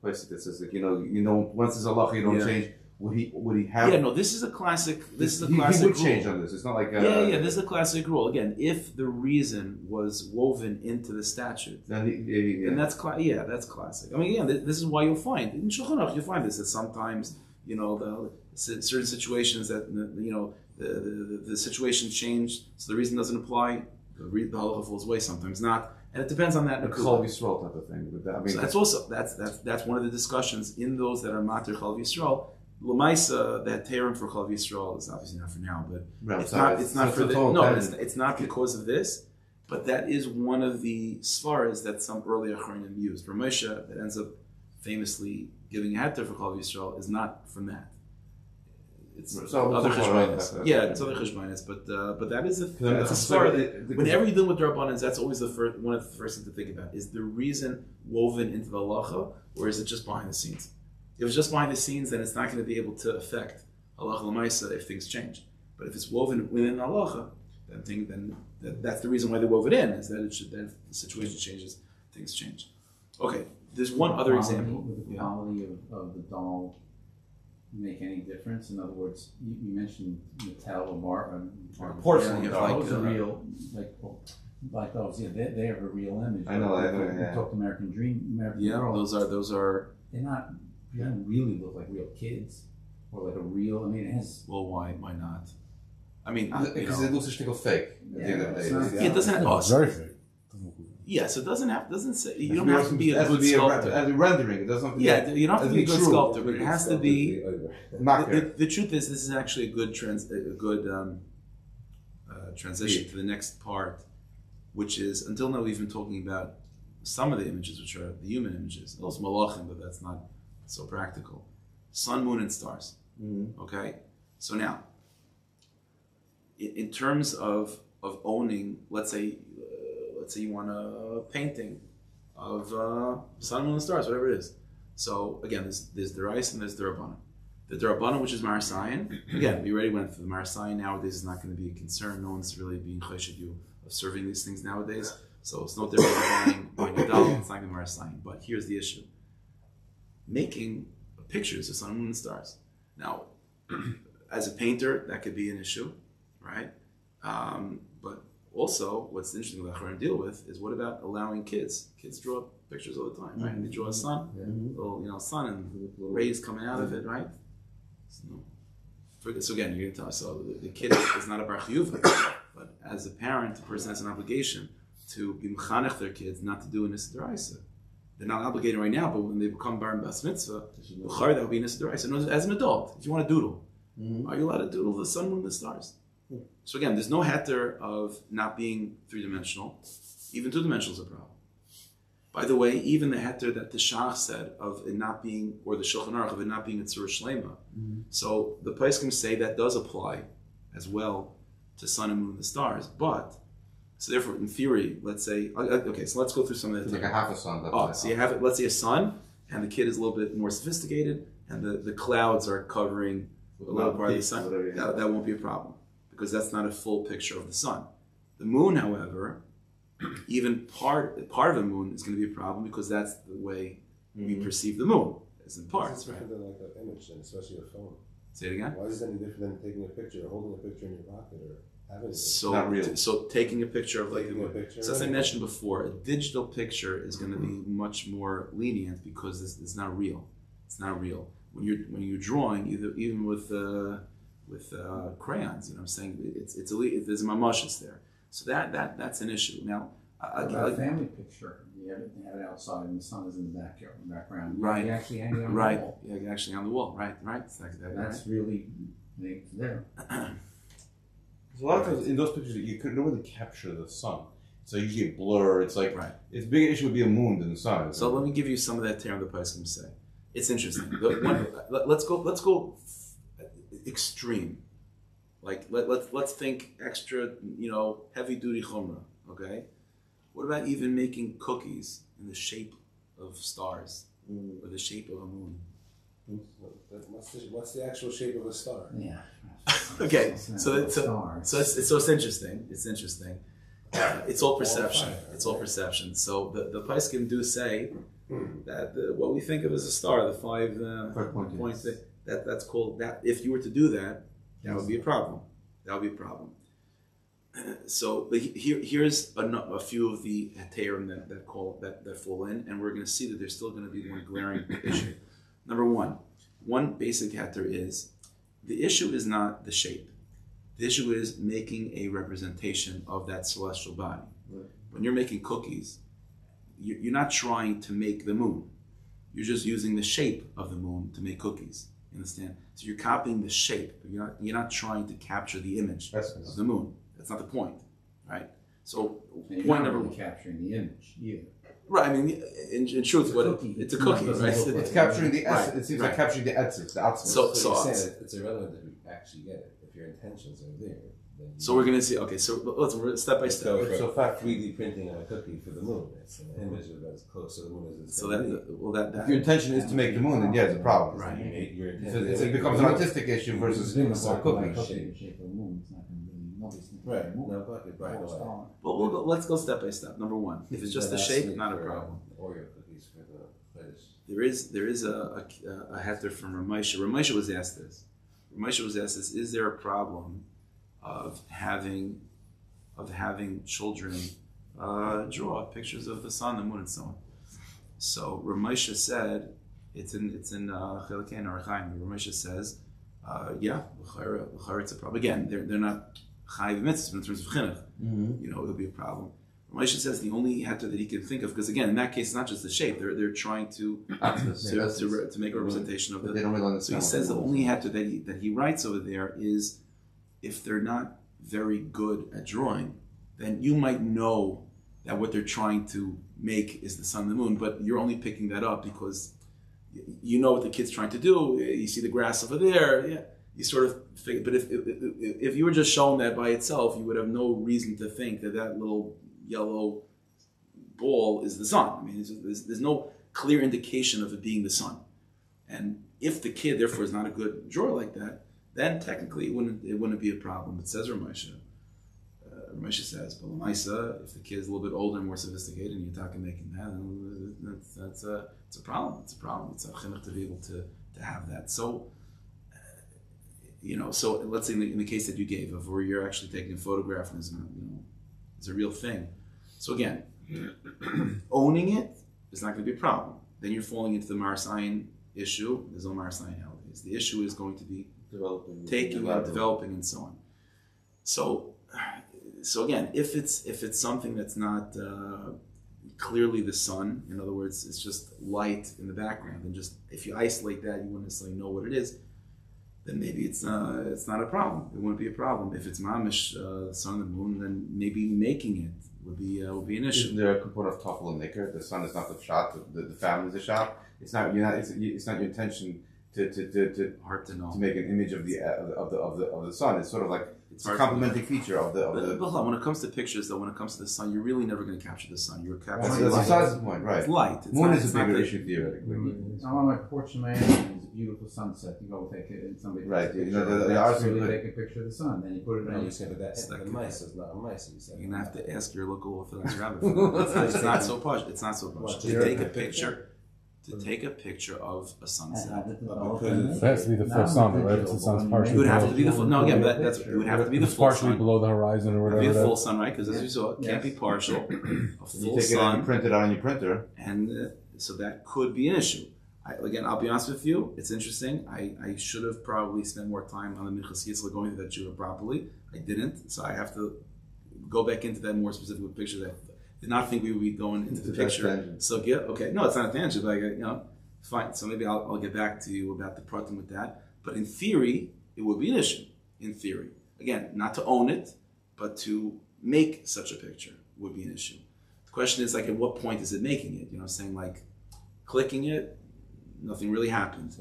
place that says like you know you know once there's a law you don't Yeah. change. Would he would he have? Yeah, no, this is a classic. This is a he, classic He would rule. change on this. It's not like uh, yeah, yeah, this is a classic rule. Again, if the reason was woven into the statute, Then he, he, yeah. and that's cla- yeah, that's classic. I mean, yeah, th- this is why you'll find in Shulchan Aruch you find this that sometimes you know the certain situations that you know the, the, the situation changed, so the reason doesn't apply. The, re- the halacha falls away. Sometimes not, and it depends on that. The. Chol Yisrael type of thing. That, I mean, So that's also that's that's that's one of the discussions in those that are matir chal Yisrael. Lamaisa, that terim for chal Yisrael is obviously not for now, but Right, it's so not. it's- It's not it's for the, no. It's, it's not because of this, but that is one of the svaras that some early achronim used. Ramesha that ends up famously giving a heter for chal Yisrael is not from that. It's So- other cheshbonis. Yeah, it's other cheshbonis, but uh, but that is a that's a that whenever you're dealing with Rabbanans, that's always the first one of the first things to think about. Is the reason woven into the halacha, or is it just behind the scenes? If it's just behind the scenes, then it's not going to be able to affect halacha lemaisa if things change. But if it's woven within the halacha, then thing then that, that's the reason why they wove it in is that it should that if the situation changes, things change. Okay, there's one Would other quality- example. Would the Yeah. quality of, of the doll make any difference? In other words, you, you mentioned Mattel or Mar, um, Mar- Porcelain yeah, doll. those are Like, uh, real, like, well, like those, yeah, they, they have a real image. I know, I know, You yeah. talked American Dream, American Yeah, Girl, those are those are they're not, they don't really look like real kids, or like a real, I mean, it has. well, why why not? I mean, because it looks a shtickle fake. At the end of the it's day, not- It's- it doesn't have It's us. very fake. Doesn't look good. Yeah, so it doesn't have doesn't say you It don't have to be a has good be sculptor. as a rendering. It doesn't have to Yeah, you don't have to be a good true. sculptor, but it has to be. Not The, there. the truth is, this is actually a good trans, a good um, uh, transition to the next part, which is until now we've been talking about some of the images, which are the human images, also malachim, but that's not so practical. Sun, moon, and stars. Mhm. Okay, so now, in, in terms of of owning, let's say, uh, let's say you want a painting of uh, sun, moon, and stars, whatever it is. So again, there's there's the rice and there's the rabbanon. The Darabanan, which is Marasayan, again, we already went through the Marasayan. Nowadays is not going to be a concern. No one's really being choshed you of serving these things nowadays. So it's no different than buying, buying a doll. It's not going to be Marasayan. But here's the issue making pictures of sun, moon, and stars. Now, as a painter, that could be an issue, right? Um, but also, what's interesting going to deal with is what about allowing kids? Kids draw pictures all the time, right? They draw a sun, little you know sun and rays coming out of it, right? So, for- so again, you're going to tell us, so the, the kid is not a bar but as a parent, the person has an obligation to be mechanech their kids not to do an isdaraisa. They're not obligated right now, but when they become bar bas mitzvah, b'char, that would be an isdaraisa. And as an adult, if you want to doodle, are you allowed to doodle the sun, moon, and the stars? So again, there's no heter of not being three dimensional. Even two dimensional is a problem. By the way, even the heter that the Shach said of it not being, or the Shulchan Aruch of it not being a tzur shlema. So the Paiskim say that does apply as well to sun and moon and the stars. But so therefore, in theory, let's say uh, uh, okay, so let's go through some of It's the like a half a sun. Oh, so you have it. Let's say a sun, and the kid is a little bit more sophisticated, and the, the clouds are covering a little part of the sun. Whatever, yeah. That, that won't be a problem because that's not a full picture of the sun. The moon, however, even part part of the moon is going to be a problem because that's the way we perceive the moon, is in It's parts, right? different than like an image, and especially a phone. Say it again. Why is it any different than taking a picture or holding a picture in your pocket or having it? So, Not real. so taking a picture of like, picture, so as I mentioned before, a digital picture is going to be much more lenient because it's, it's not real. It's not real. When you're when you're drawing, either even with uh, with uh, crayons, you know, what I'm saying it's it's a le- there's mamashis there. So that that that's an issue. Now, I, What I, about a family picture? You have it, outside and the sun is in the backyard, in the background. Right. You actually on right, the wall. yeah, actually on the wall, right, right. It's like that, That's really, it's there. There's a lot of times in those pictures you couldn't really capture the sun. So usually a blur. It's like Right. it's a bigger issue would be a moon than the sun. So let me give you some of that term the Paiskim say. It's interesting. Let, us go. Let's go extreme. Like let, let's let's think extra. You know, heavy duty chumrah. Okay. What about even making cookies in the shape of stars mm. or the shape of a moon? What's the, what's the actual shape of a star? Yeah. Okay, It's not so a so, star. so it's, so it's interesting. It's interesting. Uh, it's all perception. It's all perception. So the the Paiskim do say that the, what we think of as a star, the five uh, Five pointed. points, that, That that's called that. If you were to do that, that would be a problem. That would be a problem. So but here, here's a, a few of the heterim that, that call that, that fall in, and we're going to see that there's still going to be one glaring issue. Number one, one basic heter is the issue is not the shape. The issue is making a representation of that celestial body. When you're making cookies, you- you're not trying to make the moon. You're just using the shape of the moon to make cookies. You understand? So you're copying the shape. But you're not. You're not trying to capture the image of the moon. That's not the point, right? So And you're point number really one. capturing the image either. Right. I mean, in, in truth, It's a what cookie. it's a It's cookie, not- right? doesn't It's capturing the essence. Right, It seems right. like capturing the essence, the outskirts. So- So, so- you're saying it's irrelevant if you actually get it. If your intentions are there, then So we're gonna see. Okay, so let's step by step. go so fact 3D printing on a cookie for the moon. It's an image of as close to the moon as it's So that be. well that, that If your intention is to make the moon, then yeah, it's a problem. Right. You made your It's intent- a- it's- it becomes an artistic issue versus Doing a a cookie. shape, shape of the moon, it's not gonna really, nobody's thinking Right. of. No, black Right. white. Star. Well, we'll go, let's go step by step. Number one, if it's just the shape, not a for, uh, problem. Oreo cookies for the fetish. There is there is a a, a heter from Ramesha. Ramesha was asked this. Ramesha was asked this: Is there a problem of having of having children uh, draw pictures of the sun, the moon, and so on? So Ramesha said, it's in it's in uh, Chilkei or Chaim. Ramesha says, uh, yeah, l'chayra- l'chayra it's a problem. Again, they're they're not mitzvahs in terms of chinuch. You know, it'll be a problem. Ramesha says the only heter that he can think of, because again, in that case, it's not just the shape. They're they're trying to Access. to, to, to make a representation of the. they don't really So he says the only heter that he, that he writes over there is if they're not very good at drawing, then you might know that what they're trying to make is the sun and the moon, but you're only picking that up because you know what the kid's trying to do. You see the grass over there. Yeah, you sort of figure. But if, if, if you were just shown that by itself, you would have no reason to think that that little yellow ball is the sun. I mean, there's, there's, no clear indication of it being the sun. And if the kid, therefore, is not a good drawer like that, then technically it wouldn't it wouldn't be a problem. It says Ramesha. Uh, Ramesha says, but Lamaisa, if the kid is a little bit older and more sophisticated, and you're talking making that, that's, that's a it's a problem. It's a problem. It's a chinuch to be able to to have that. So. You know, so let's say in the, in the case that you gave of where you're actually taking a photograph and it's you know, it's a real thing. So again, owning it is not going to be a problem. Then you're falling into the Marasayan issue. There's no Marasayan nowadays. The issue is going to be Developing. taking and developing. developing and so on. So, so again, if it's if it's something that's not uh, clearly the sun, in other words, it's just light in the background, and just if you isolate that, you wouldn't necessarily know what it is. Then maybe it's uh, it's not a problem. It wouldn't be a problem if it's mamish uh, the sun and the moon. Then maybe making it would be uh, would be an issue. Isn't there a component of tafel and nikr? The son is not the shot. The, the family is the shot. It's not. You're not. It's, it's not your intention to to, to, to Hard to know. to make an image of the of the of the of the, of the sun. It's sort of like it's a hard to know. complementing feature of the of But, the. but hold on, when it comes to pictures, though, when it comes to the sun, you're really never going to capture the sun. You're That's, capturing that's light. besides the point, right? It's light. It's Moon not, is a bigger issue theoretically. I'm on my porch in Miami, and it's a beautiful sunset, you go take it, and somebody takes Right, a you picture, know, the- of it. the that's artists are really take a picture of the sun, then you put it No, on you said that It's the like- mice is not a mice. You said You're gonna have to ask your local Orthodox rabbi. for that. It's not, it's not so posh. It's not so posh. What, To to take a take a picture, to take a picture of a sunset. It has to be the full sun, right? If the sun's partially It would have to be the below, full. No, again, that, that's it would have to be the it's full partially sun. below the horizon or It would be whatever. a that- full sun, right? Because as you saw, it can't be partial. A You full take it and you sun, print it on your printer. and uh, so that could be an issue. I, again, I'll be honest with you. It's interesting. I, I should have probably spent more time on the Minchas Yitzchak going through that Shuvah properly. I didn't, so I have to go back into that more specifically with picture. That did not think we would be going into the It's a picture. So yeah, okay, no, it's not a tangent, but I, you know, fine. So maybe I'll, I'll get back to you about the pratim with that. But in theory, it would be an issue. In theory, again, not to own it, but to make such a picture would be an issue. The question is like, at what point is it making it? You know, saying like, clicking it, nothing really happens.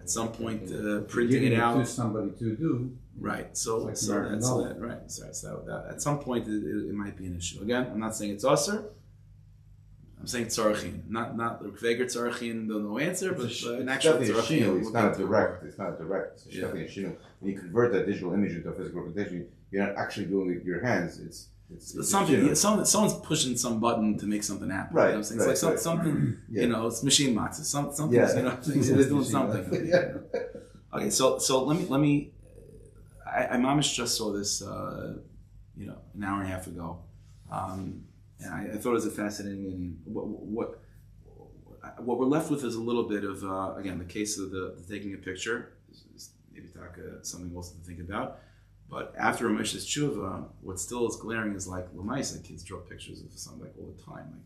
At some point, uh, printing it to out, somebody to do. Right. So, like so that's that. Right. So, so that, at some point it, it, it might be an issue. Again, I'm not saying it's usher. I'm saying tzarachin, not not the kveger tzarachin. The no answer, but It's an actual tzarachin. It's not a direct. It's not a direct. It's Yeah. definitely a shinu. When you convert that digital image into a physical representation, you're not actually doing it with your hands. It's it's, it's Something, yeah, some, someone's pushing some button to make something happen. Right, You know saying? right, it's like some, right. something, Yeah. you know, it's machine matzah. Some, something, Yeah. you know, they're doing something. Yeah. Okay, so so let me let me. I, I mamish just saw this, uh, you know, an hour and a half ago, um, and I, I thought it was a fascinating. And what, what what we're left with is a little bit of uh, again the case of the, the taking a picture. Maybe talk uh, something also to think about. But after Ramesh's tshuva, what still is glaring is like Lamaisa kids draw pictures of something like all the time, like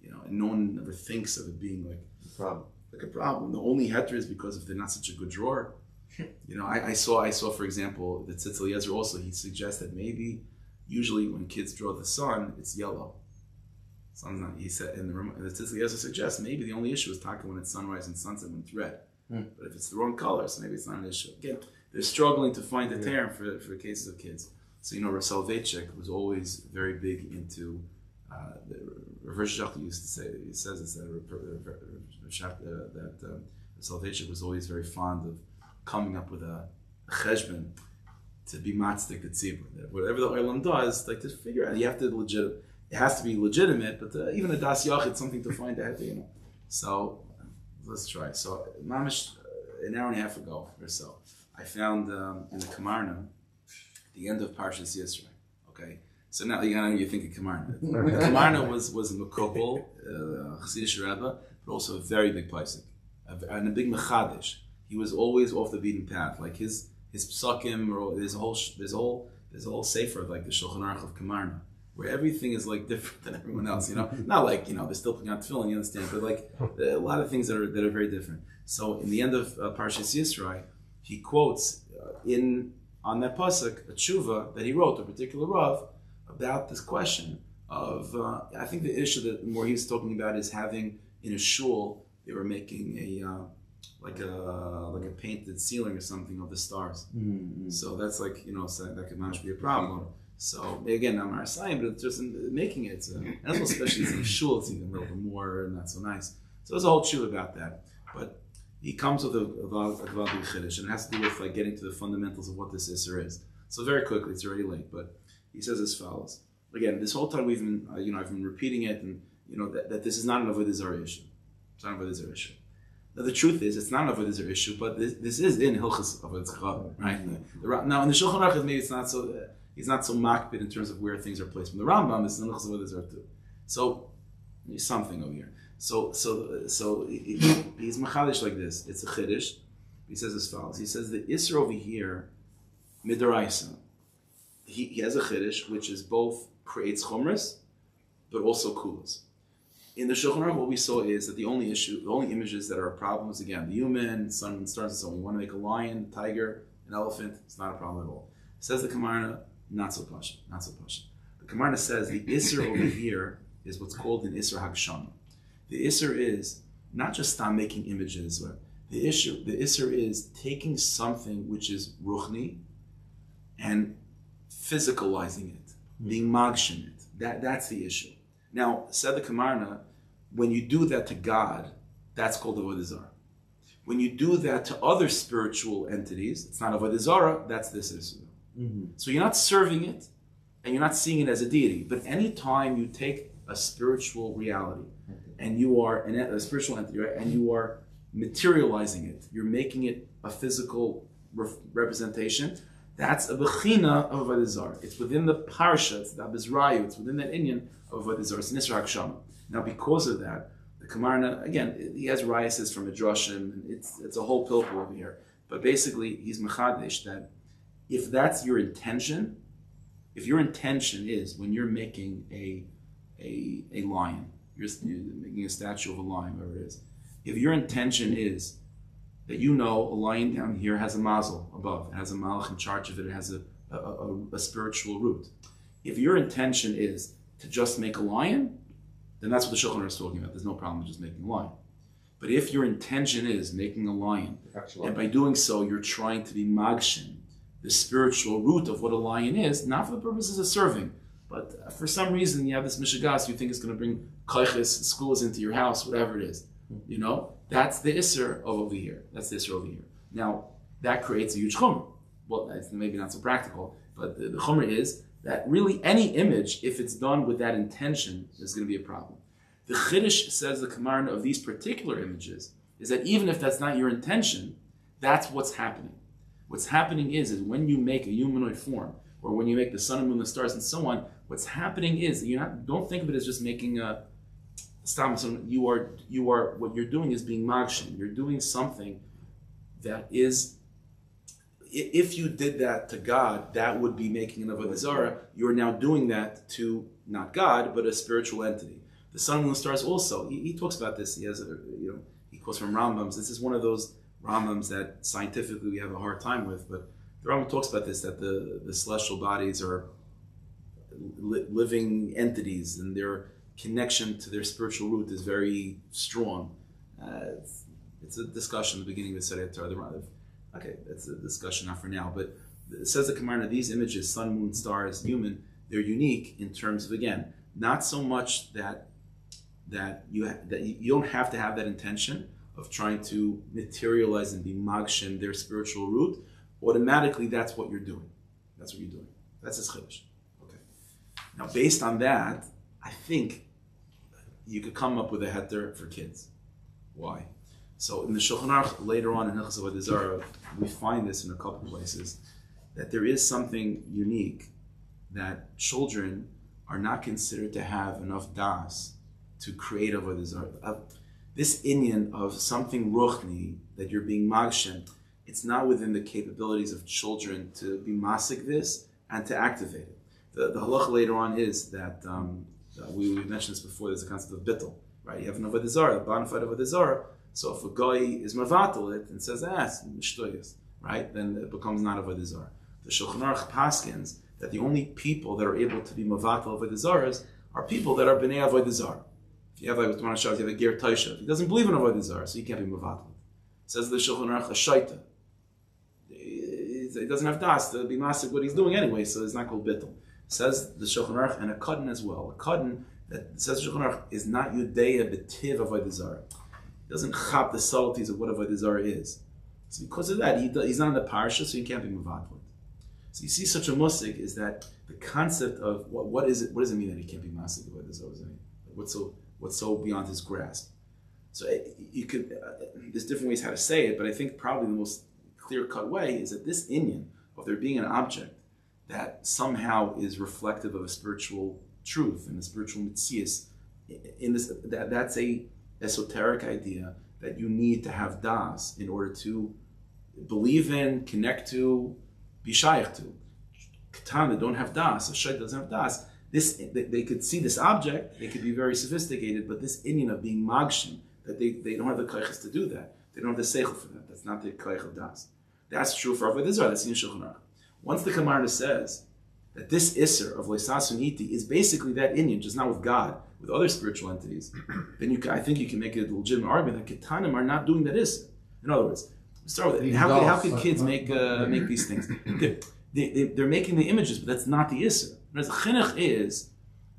you know, and no one ever thinks of it being like Problem. like a problem. The only heter is because if they're not such a good drawer. You know, I, I saw I saw for example that Tzitz Eliezer also he suggests that maybe usually when kids draw the sun, it's yellow. Sun's not. He said in the room. The Tzitz Eliezer suggests maybe the only issue is talking when it's sunrise and sunset when it's red. Hmm. But if it's the wrong color, so maybe it's not an issue. Again, they're struggling to find the term for for cases of kids. So you know, Vechek was always very big into. Uh, the Rav Shach used to say he says it's that uh, that um, Salvation was always very fond of coming up with a, a cheshbon to be matzdik the tzibur. Whatever the oilam does, like to figure out, you have to legit. It has to be legitimate, but uh, even a das yachid, something to find out, you know. So let's try. So mamish uh, an hour and a half ago or so, I found um, in the Kamarna the end of Parshas Yisro. Okay, so now you know you think of Kamarna. The Kamarna was was a Mekubal, uh, Chassidish Rebbe, but also a very big Paisik, and a big Mechadish. He was always off the beaten path. Like his his psakim, or there's a whole a whole there's a whole sefer like the Shulchan Aruch of Kamarna, where everything is like different than everyone else. You know, not like you know they're still putting out tefillin, you understand, but like a lot of things that are that are very different. So in the end of uh, Parshas Yisro, he quotes uh, in on that pasuk a tshuva that he wrote, a particular rav, about this question of. Uh, I think the issue that more he's talking about is having in a shul they were making a uh, like a like a painted ceiling or something of the stars. Mm-hmm. So that's like you know so that could manage be a problem. So again, not our sign, but it's just in making it. So, and also especially in a shul, it's even a little bit more and not so nice. So there's a whole chew about that. But he comes with a Gvaldi Chiddush, and it has to do with like getting to the fundamentals of what this Isser is. So very quickly, it's already late, but he says as follows. Again, this whole time we've been, uh, you know, I've been repeating it, and you know that, that this is not an avodah zarah issue. It's not an avodah zarah issue. Now the truth is, it's not an avodah zarah issue, but this, this is in Hilchas avodah zarah, right? The, Ra- now in the Shulchan Aruch, maybe it's not so. Uh, he's not so makbid in terms of where things are placed. From the Rambam, it's in Hilchas avodah zarah too. So there's something over here. So so so he- he- he's machadish like this. It's a chiddush. He says as follows. He says the isra over here, midaraisa. He, he has a chiddush which is both creates chumras, but also kulas. In the Shulchan what we saw is that the only issue, the only images that are a problem is again the human, sun and stars and so on. You want to make a lion, tiger, an elephant. It's not a problem at all. Says the Kamarna, not so pasha, not so pasha. The Kamarna says the isra over here is what's called an isra hagshama. The isser is not just stop making images. But the issue, the isser is taking something which is ruchni and physicalizing it, hmm. being magshim it. That, that's the issue. Now, said the Kamarna, when you do that to God, that's called avodah zarah. When you do that to other spiritual entities, it's not avodah zarah. That's this issue. Mm-hmm. So you're not serving it, and you're not seeing it as a deity. But anytime you take a spiritual reality hmm. And you are an, a spiritual entity, right, and you are materializing it, you're making it a physical ref- representation. That's a bechina of avodah. It's within the parsha, it's the abizrayu, it's within that inyan of avodah zarah. It's an isra hakshama. Now, because of that, the Kamarna again, he has riases from Midrashim, and it's it's a whole pilpul over here. But basically, he's mechadish that if that's your intention, if your intention is when you're making a a, a lion, you're, you're making a statue of a lion, whatever it is. If your intention is that you know a lion down here has a mazel above, it has a malach in charge of it, it has a, a, a, a spiritual root. If your intention is to just make a lion, then that's what the Shulchan is talking about. There's no problem with just making a lion. But if your intention is making a lion, and by doing so you're trying to be magshin, the spiritual root of what a lion is, not for the purposes of serving, but for some reason you have this mishagas you think it's going to bring kaiches, schools into your house, whatever it is. You know, that's the isser over here. That's the isser over here. Now, that creates a huge chumr. Well, that's maybe not so practical, but the, the is that really any image, if it's done with that intention, is going to be a problem. The Chiddush says the Kamarna of these particular images is that even if that's not your intention, That's what's happening. What's happening is, is when you make a humanoid form, or when you make the sun and moon, the stars, and so on, what's happening is you're not. Don't think of it as just making a. Stop. You are. You are. What you're doing is being magshin. You're doing something that is. If you did that to God, that would be making an avodah zarah. You're now doing that to not God, but a spiritual entity. The sun and the stars also. He, he talks about this. He has a. You know. He quotes from Rambams. This is one of those Rambams that scientifically we have a hard time with, but the Rambam talks about this that the, the celestial bodies are li- living entities and their connection to their spiritual root is very strong. Uh, it's, it's a discussion at the beginning of the Seder Torah. the Okay, that's a discussion not for now, but it says the Kamarna, these images, sun, moon, stars, human, they're unique in terms of, again, not so much that that you ha- that you don't have to have that intention of trying to materialize and be magshin their spiritual root. Automatically, that's what you're doing. That's what you're doing. That's his chiddush. Okay. Now, based on that, I think you could come up with a heter for kids. Why? So in the Shulchan Aruch later on in Hilchos Zarah, we find this in a couple places that there is something unique that children are not considered to have enough das to create avodah zarah. Uh, This inyan of something ruchni that you're being magshem, it's not within the capabilities of children to be masik this and to activate it. The, the halach later on is that um, uh, we, we mentioned this before. There's a concept of bittel, right? You have an avodah zarah, a bona fide avodah zarah. So if a guy is mavatal it and says ah, it's right? Then it becomes not avodah zarah. The Shulchan Aruch paskins that the only people that are able to be mavatal avodah zarahs are people that are bnei avodah zarah. If you have like with Shabbos, you have a ger taisha. He doesn't believe in avodah zarah, so he can't be mavatal. Says the Shulchan Aruch a shaita. He doesn't have das to be masik what he's doing anyway, so it's not called bittul. Says the Shulchan Aruch and a katan as well. A katan that says Shulchan Aruch is not yudeya betiv avodah zarah. He doesn't chap the subtleties of what avodah is. So because of that, he, he's not in the parsha, so he can't be mavatal. So you see, such a musik is that the concept of what, what is it? What does it mean that he can't be masik avodah zarah? What's so what's so beyond his grasp? So it, you could uh, there's different ways how to say it, but I think probably the most clear cut way is that this inyan of there being an object that somehow is reflective of a spiritual truth and a spiritual mitzias, in this that that's a esoteric idea that you need to have das in order to believe in, connect to, be shaykh to. Katan that don't have das, a shaykh doesn't have das. This they, could see this object, they could be very sophisticated, but this inyan of being magshim, that they, they don't have the kaiches to do that. They don't have the seichel for that. That's not the kaich of das. That's true for Avodah Zarah. That's in Shulchan. Once the Kamarna says that this Isser of Leisasun Iti is basically that inyan, just not with God, with other spiritual entities, then you, ca- I think you can make a legitimate argument that Ketanim are not doing that Isser. In other words, start with it. How could, how like- kids make uh, make these things? They're, they, they're making the images, but that's not the Isser. Whereas Chinuch is,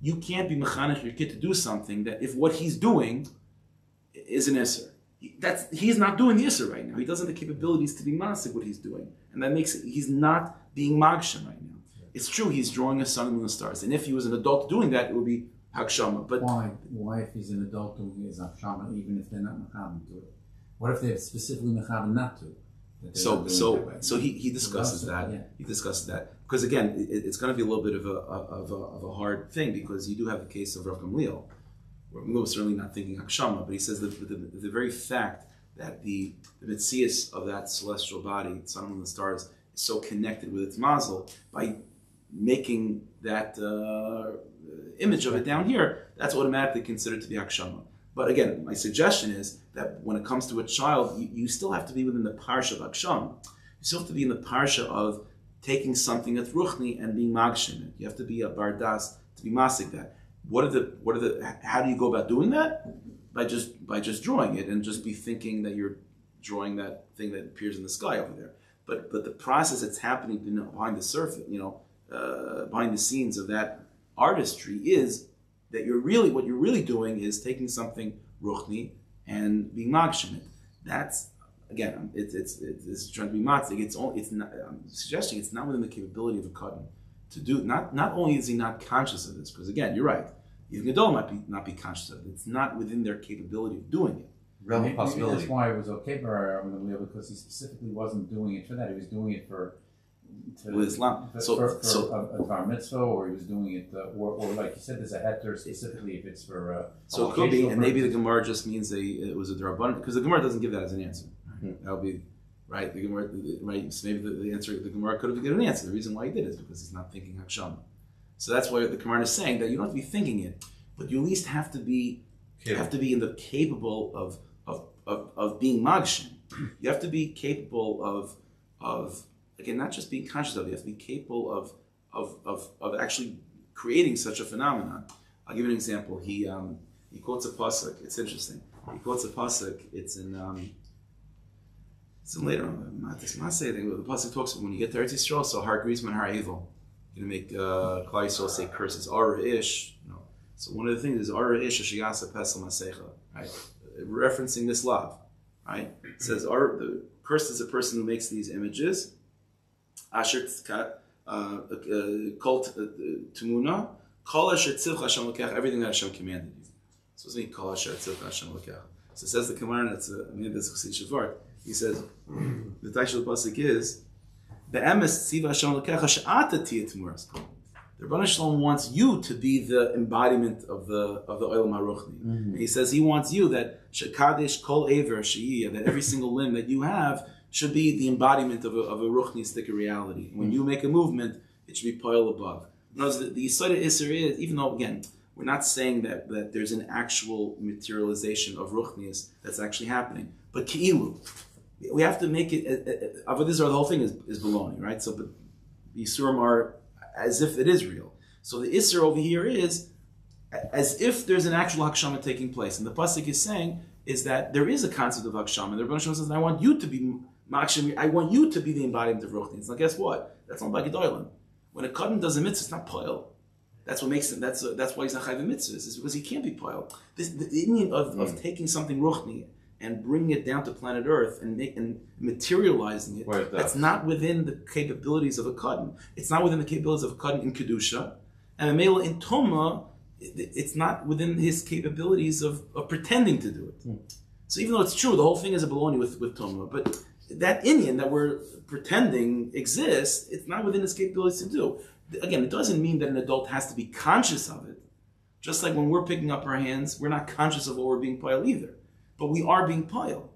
you can't be mechanech your kid to do something that if what he's doing is an Isser. That's he's not doing the Isser right now. He doesn't have the capabilities to be masik what he's doing, and that makes it he's not being magshem right now. It's true he's drawing a sun and moon and stars, and if he was an adult doing that, it would be hakshama. But Why? Why, if he's an adult doing his Akshama, even if they're not Mechavan to it? What if they're specifically Mechavan not to? They're so so so he, he discusses So, that. yeah. He discusses that because again, it, it's going to be a little bit of a of a, of a hard thing because you do have the case of Rav Gamliel. Was certainly not thinking hakshama, but he says that the, the, the very fact that the the mitzias of that celestial body, sun, moon, and stars, is so connected with its mazel by making that uh, image of it down here, that's automatically considered to be hakshama. But again, my suggestion is that when it comes to a child, you, you still have to be within the parsha of hakshama. You still have to be in the parsha of taking something that's ruchni and being magshim. it. You have to be a bardas to be masik that. What are the what are the how do you go about doing that? By just by just drawing it and just be thinking that you're drawing that thing that appears in the sky over there. But but the process that's happening behind the surface, you know, uh, behind the scenes of that artistry is that you're really what you're really doing is taking something ruchni and being magshim it. That's again, it's it's it's, trying to be matzik. It's only it's not. I'm suggesting it's not within the capability of a cotton to do. Not not only is he not conscious of this, because again, you're right. Even Gadol might be not be conscious of it. It's not within their capability of doing it. realm Maybe- of maybe possibility. That's why it was okay for Aaron because he specifically wasn't doing it for that. He was doing it for to, With Islam. for, So- for, for so- a, a bar mitzvah, or he was doing it, uh, or, or like you said, there's a heter specifically if it's for. Uh, So it could be, and maybe the purpose. Gemara just means they it was a drabanan because the Gemara doesn't give that as an answer. Hmm. That would be right. The Gemara, right? So maybe the, the answer the Gemara could have given an answer. The reason why he did is because he's not thinking hakshama. So that's why the Gemara is saying that you don't have to be thinking it, but you at least have to be you have to be in the capable of of, of, of being magshim. You have to be capable of of again not just being conscious of it. You have to be capable of of of, of actually creating such a phenomenon. I'll give you an example. He um, he quotes a pasuk. It's interesting. He quotes a pasuk. It's in um, it's in later on. Matis Masay. The pasuk talks when you get to Eretz Yisrael. So har grisman har evil. You're gonna make uh, Klal Yisrael say curses. Ara ish. No. So one of the things is Ara ish shigasa pesel masecha. Right. Referencing this love. Right. It says Ara. The cursed is a person who makes these images. Asher tzkat. Uh, uh, called uh, Tumuna, Kol Asher Tzilch Hashem Lekech, everything that Hashem commanded you. So what's it mean, Kol Asher Tzilch Hashem Lekech? So it says the command, it's a, I mean, this is Shavart. He says, the title of the Pasuk is, Be'emes Tziva Hashem Lekech, She'ata Tiyat Muras The Rebbeinu Shalom wants you to be the embodiment of the of the Olam HaRuchni. And mm-hmm. He says he wants you that Shekadesh Kol Aver She'iyah, that every single limb that you have should be the embodiment of a, of a Ruchnistic reality. When you make a movement, it should be piled above. Notice the, the Yisoda Isser is, even though, again, we're not saying that, that there's an actual materialization of Ruchnius that's actually happening, but Ki'ilu. We have to make it, uh, uh, Avodah Zarah, the whole thing is, is baloney, right? So, but the Yisurim are as if it is real. So the Isser over here is as if there's an actual Hakshama taking place. And the Pasuk is saying is that there is a concept of Hakshama. The Rebbe says, I want you to be Makshim, I want you to be the embodiment of Ruchnis. Now guess what? That's not by Gedolim. When a katan does a mitzvah, it's not Poil. That's what makes him, that's, uh, that's why he's not Chayv mitzvahs, is because he can't be Poil. This, the inyan of, of taking something Ruchni and bringing it down to planet Earth and, make, and materializing it, does. that's not within the capabilities of a katan. It's not within the capabilities of a katan in Kedusha. And a male in Toma, it- it's not within his capabilities of, of pretending to do it. Hmm. So even though it's true, the whole thing is a baloney with, with Toma, but that inyan that we're pretending exists, it's not within his capabilities to do. Again, it doesn't mean that an adult has to be conscious of it. Just like when we're picking up our hands, we're not conscious of what we're being piled either. But we are being piled.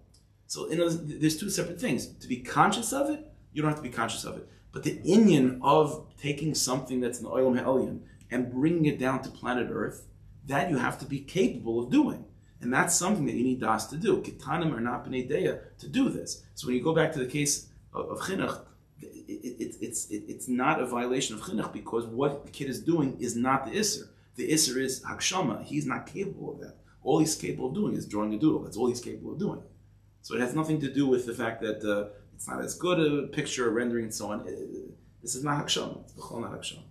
So there's two separate things. To be conscious of it, you don't have to be conscious of it. But the inyan of taking something that's an oil Helion and bringing it down to planet Earth, that you have to be capable of doing. And that's something that you need Das to do. Ketanim are not Deya to do this. So when you go back to the case of, of Chinuch, it, it, it's, it, it's not a violation of Chinuch because what the kid is doing is not the Isser. The Isser is Hakshama. He's not capable of that. All he's capable of doing is drawing a doodle. That's all he's capable of doing. So it has nothing to do with the fact that uh, it's not as good a picture, a rendering, and so on. Uh, this is not Hakshama. It's not Hakshama.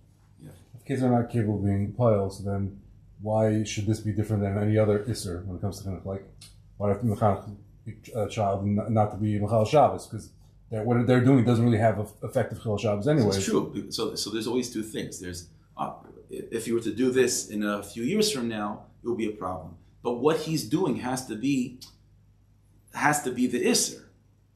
If kids are not capable of being piled, so then why should this be different than any other Isser when it comes to kind of like why have to a child not not to be Mechal Shabbos? Because what they're doing doesn't really have a effective Chil Shabbos anyway. It's true. So, so there's always two things. There's uh, if you were to do this in a few years from now, it will be a problem. But what he's doing has to be has to be the isser.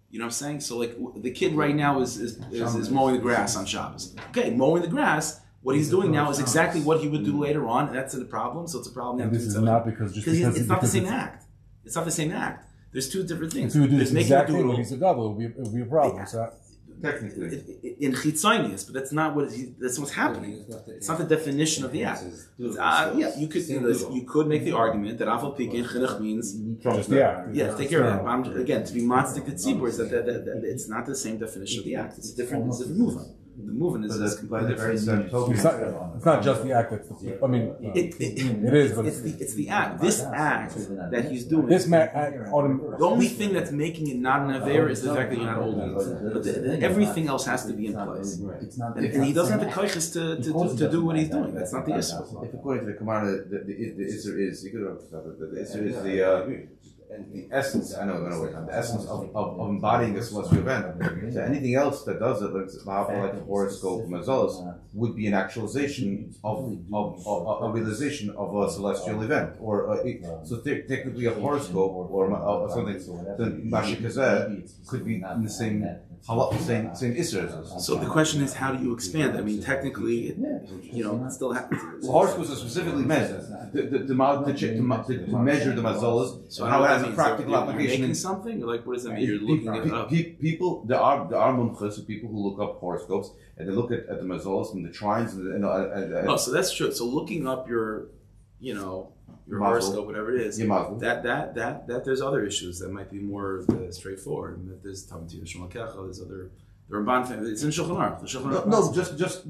You know what I'm saying? So like the kid right now is is, is, is mowing the grass on Shabbos. Okay, mowing the grass. What he's doing now is exactly what he would do mm-hmm. later on, and that's a problem. So it's a problem. And this is not because just because he's- because it's not the same it's- act. It's not the same act. There's two different things. If he would do There's this exactly doodle. when he's a double, it would be, it would be a problem. So Technically. in chitzonius, but that's not what he, that's what's happening. It's not the definition of the act. Uh, yeah, you could you could make the argument that afal pikin chinuch means just the act. yeah, take care of that. But I'm, again, to be matzdik the tzibur is that, that, that, that it's not the same definition of the act. It's a different. It's a different movement. The movement is, But is the- by completely very different. It's not, it's not just the act that's the, I mean, It, it, it is, but it's the it's the act. This act that he's doing. this ma- act the only thing that's making it not an aver is the fact that you're not holding it. But the, the, everything else has to be in place. And, and he doesn't have the koiches to, to, to, to do what he's doing. That's not the issue. If according to the Gemara, the, the, the Isser is, you could have the, the Isser is the, uh, and the essence, I know, wait, the essence of, of, of embodying a celestial event. So anything else that does it, like, the horoscope, mazolas, would be an actualization of, of, of, a realization of a celestial event, or uh, a, so te- technically a horoscope or, or uh, something. Then Mashikazeh could be in the same same same isra. So the question is, how do you expand? I mean, technically, it, you know, it still happens. Well, horoscopes are specifically meant to, to, to, to, to, ma- to, to measure the mazolas. So how how it that has a practical application. Making something, like what does that mean? You're looking it up. people, there are there are mumchas, so people who look up horoscopes and they look at, at the mazolas and the trines and, and, and, and Oh, so that's true. So looking up your, you know, your horoscope, whatever it is, Yeah, mazel. that that that that there's other issues that might be more straightforward. And that there's Talmud Shmuel there's other the Ramban family. It's in Shulchan Aruch. The Shulchan no, Aruch. no, just just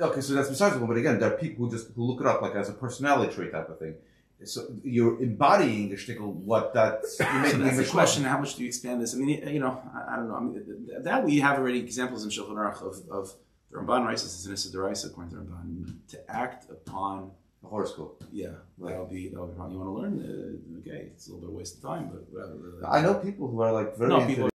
okay. So that's besides the point. But again, there are people who just who look it up like as a personality trait type of thing. So you're embodying the shtickle what that's you're So that's a the question. How much do you expand this? I mean, you know, I, I don't know. I mean, that we have already examples in Shulchan Aruch of, of the Ramban this is an Issa according to Ramban, to act upon. Horoscope. Yeah, that'll be that'll be. You want to learn? Uh, okay, it's a little bit of a waste of time, but whatever. I know people who are like very No, people